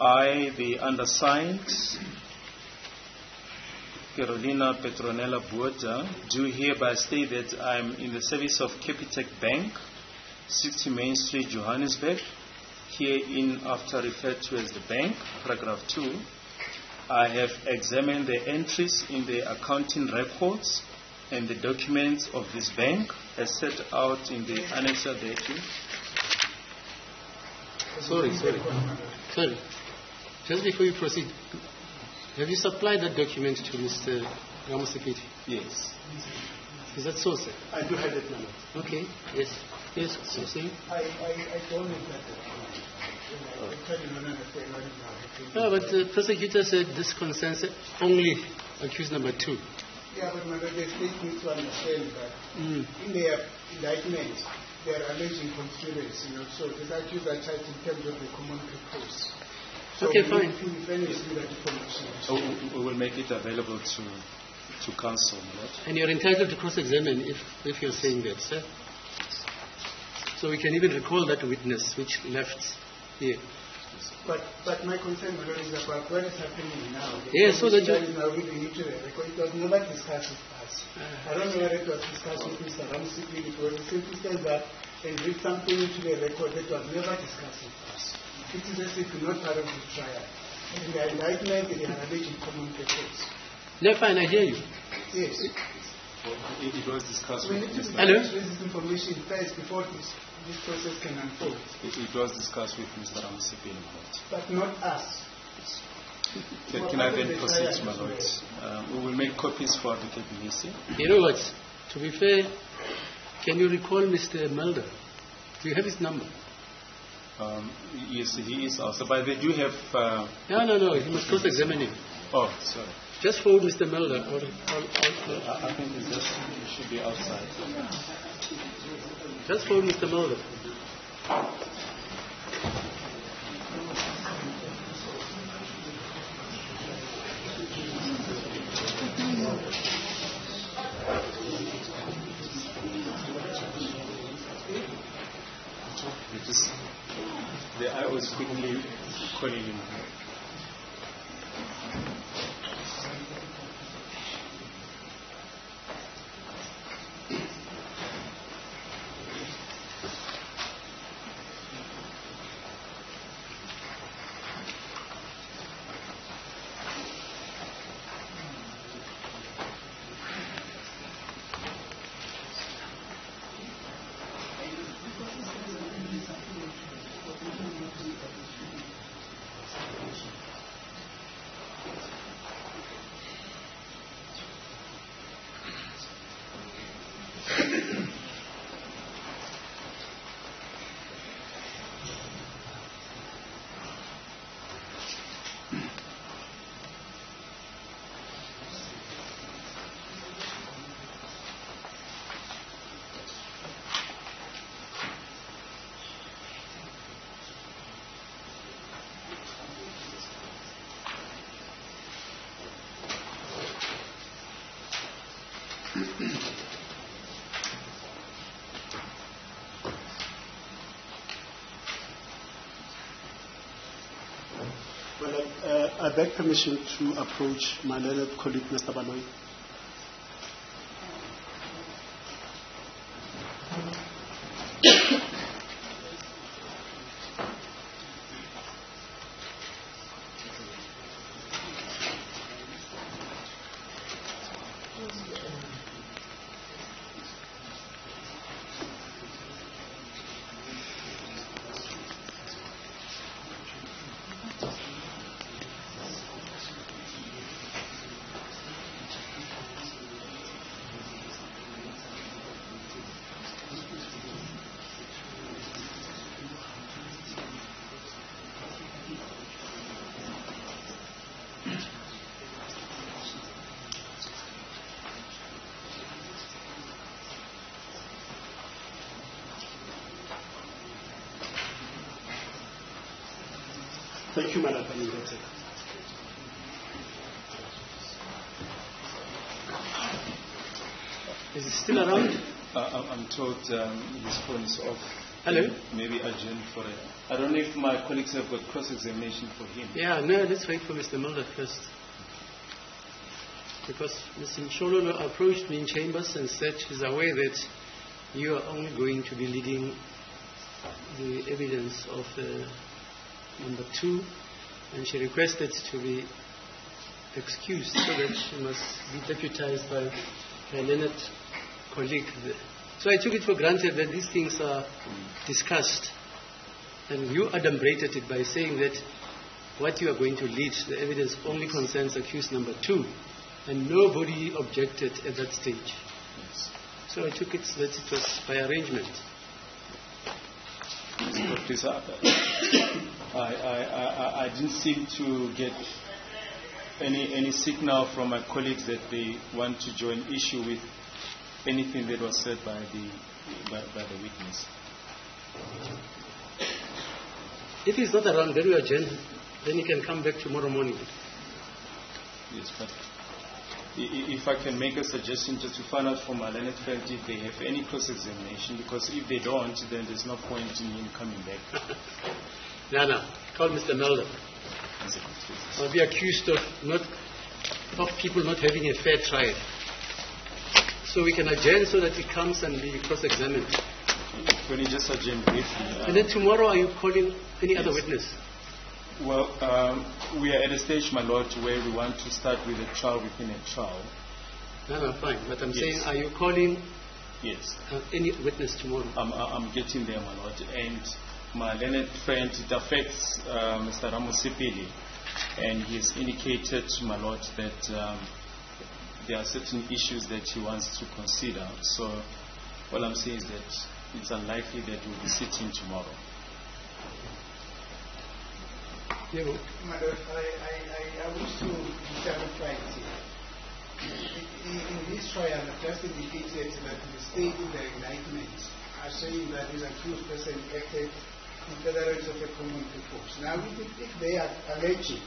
I, the undersigned, Carolina Petronella Buota, do hereby state that I am in the service of Capitec Bank, 60 Main Street, Johannesburg, herein after referred to as the bank, paragraph 2. I have examined the entries in the accounting records and the documents of this bank as set out in the annexure thereto. Sorry, sorry. Sorry. Just before you proceed, have you supplied that document to Mr. Ramosepele? Yes. Is that so, sir? I do have it now. Okay, yes. Yes, so saying? I, I, I don't have that. No, but the prosecutor said this concerns only accused number two. Yeah, but my the state needs to understand that Mm. in their indictment, they are alleging conspiracy, you know, so this accused are charged in terms of the common purpose. So Okay, fine. need to furnish you that information. So we- we will make it available to, to counsel. my lord. And you're entitled to cross-examine if, if you're saying that, sir. So we can even recall that witness which left here. But, but my concern, my lord, is about what is happening now. The Yes, so that you- is now reading into the record. It was never discussed with us. Uh. I don't know whether it was discussed with Mr. Ramsey, it was simply said that and read something into the record that was never discussed with us. It is as if we're not part of the trial. In the indictment, they are alleging common purpose. No, fine, I hear you. Yes. It, it was discussed We with need to Mr. Hello? this information first before this, this process can unfold. It, it was discussed with Mr. Ramasipi, my lord. But not us. Can, can I then proceed, my lord? Uh, we will make copies for Advocate Mnisi. You know what? To be fair, can you recall Mr. Mulder? Do you have his number? Um, yes, he is also, but they do have. Uh, No, no, no. He must cross-examine him. oh, sorry. Just forward Mr. Mulder. Or, or, or, I, I think it's just, it should be outside. Just forward Mr. It just, the, I was quickly calling him. Beg permission to approach my learned colleague, Mr. Baloyi. Thank you, Madam President. Is it still around? I'm- I'm told um, his is off. Hello? Maybe adjourn for it. I don't know if my colleagues have got cross-examination for him. Yeah, no, let's wait for Mr. Mulder first. Because Mr. Shololo approached me in chambers and said he's aware that you are only going to be leading the evidence of uh, number two, and she requested to be excused so that she must be deputized by her learned colleague. So I took it for granted that these things are discussed. And you adumbrated it by saying that what you are going to lead, the evidence only concerns accused number two, and nobody objected at that stage. So I took it that it was by arrangement. But please, I, I, I, I- I didn't seem to get any, any signal from my colleagues that they want to join issue with anything that was said by the, by, by the witness. If he's not around, then we adjourn. Then he can come back tomorrow morning. Yes, but if I can make a suggestion just to find out from my learned friend if they have any cross-examination, because if they don't, then there's no point in him coming back. no, no. call Mr. Mulder. I'll be accused of not of people not having a fair trial. So we can adjourn so that he comes and be cross-examined. When you just adjourn briefly. uh, And then tomorrow, are you calling any other witness? Well, um, we are at a stage, my lord, where we want to start with a trial within a trial. No, no, fine. But I'm Yes. saying, are you calling Yes, uh, any witness tomorrow? I'm, I'm getting there, my lord. And my learned friend, it affects uh, Mr. Ramosepele, and he has indicated, my lord, that um, there are certain issues that he wants to consider. So, all I'm saying is that it's unlikely that we'll be sitting tomorrow. Yeah, well, My I, I, I, I wish to clarify here. In, this trial, I've just indicated that the state in the indictment are saying that this accused person acted in furtherance of a common purpose. Now, if they are alleging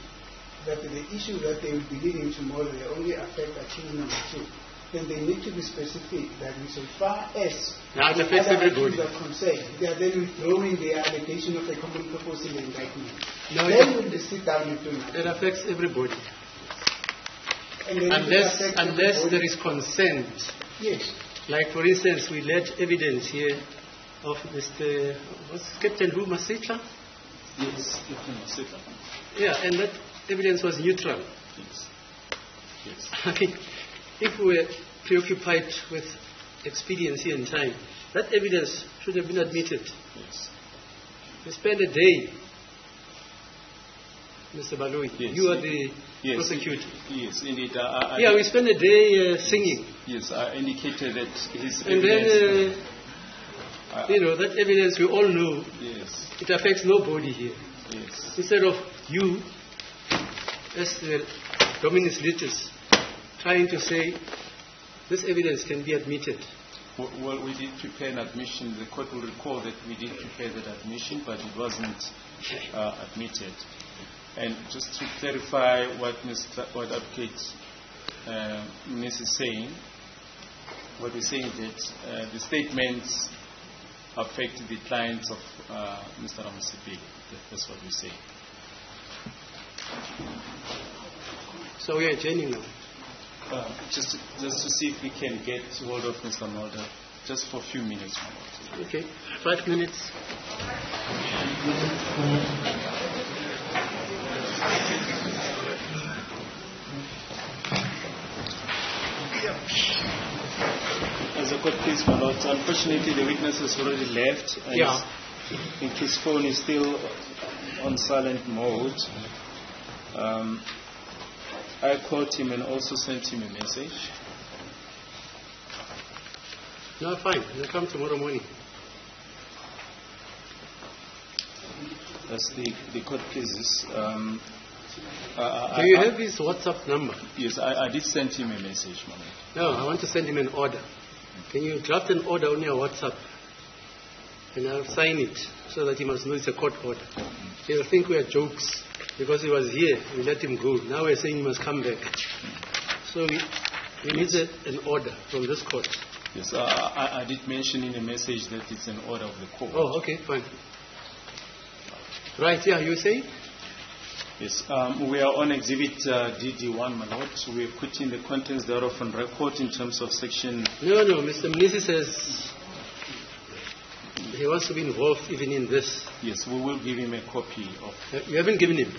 that the issue that they will be leading tomorrow they only affect accused number two, then they need to be specific that so far as Now it the affects other everybody. accused are concerned, they are then withdrawing the allegation of a common purpose in the indictment. No, then it- will they sit down and do it affects everybody. And then it Unless, unless everybody. there is consent. Yes. Like, for instance, we led evidence here of Mr. What's Captain who, Masita? Yes, Captain Masika. Yeah, and that evidence was neutral. Yes. Yes. I mean, if we were preoccupied with expediency and time, that evidence should have been admitted. Yes. We spent a day, Mr. Baloyi. Yes. You are the Yes. prosecutor. Yes, indeed. I, I- Yeah, we spent a day uh, singing. Yes, I indicated that his And evidence. then, uh, you know, that evidence we all know, yes, it affects nobody here. yes. Instead of you, as the Dominus Litis, trying to say this evidence can be admitted. Well, we did prepare an admission. The court will recall that we did prepare that admission, but it wasn't uh, admitted. And just to clarify what. Cla- what Advocate uh, Ms. is saying, what we're saying is that uh, the statements affect the clients of uh, Mr. Ramasipi. That- That's what we say. So we are adjourning now. Uh, just, just to see if we can get hold of Mr. Mulder, just for a few minutes. Okay, five minutes. As a court case, my lord, unfortunately the witness has already left. And Yeah. I think his phone is still on silent mode. Um, I called him and also sent him a message. No, fine. We'll come tomorrow morning. That's the, the court cases. Um, I- I- you I- have his WhatsApp number? Yes, I, I did send him a message. No, I want to send him an order. Can you draft an order on your WhatsApp? And I'll sign it so that he must know it's a court order. He'll think we are jokes because he was here. We let him go. Now we're saying he must come back. So we, we need a, an order from this court. Yes, uh, I, I did mention in the message that it's an order of the court. Oh, okay, fine. Right, yeah, you say? Yes, um, we are on Exhibit uh, DD1, my lord. We are putting the contents thereof on record in terms of section. No, no, Mr. Mnisi says he wants to be involved even in this. Yes, we will give him a copy of. Uh, You haven't given him.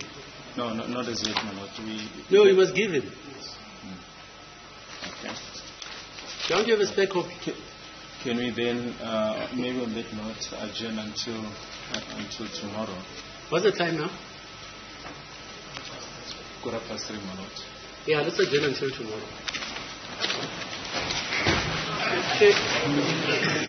No, no not as yet, my lord. We, No, he was given. okay. Don't you have a spare copy? Can we then, uh, maybe on that note, adjourn until uh, until tomorrow? What's the time now? Quarter past three, my lord. Yeah, let's adjourn until tomorrow. Okay.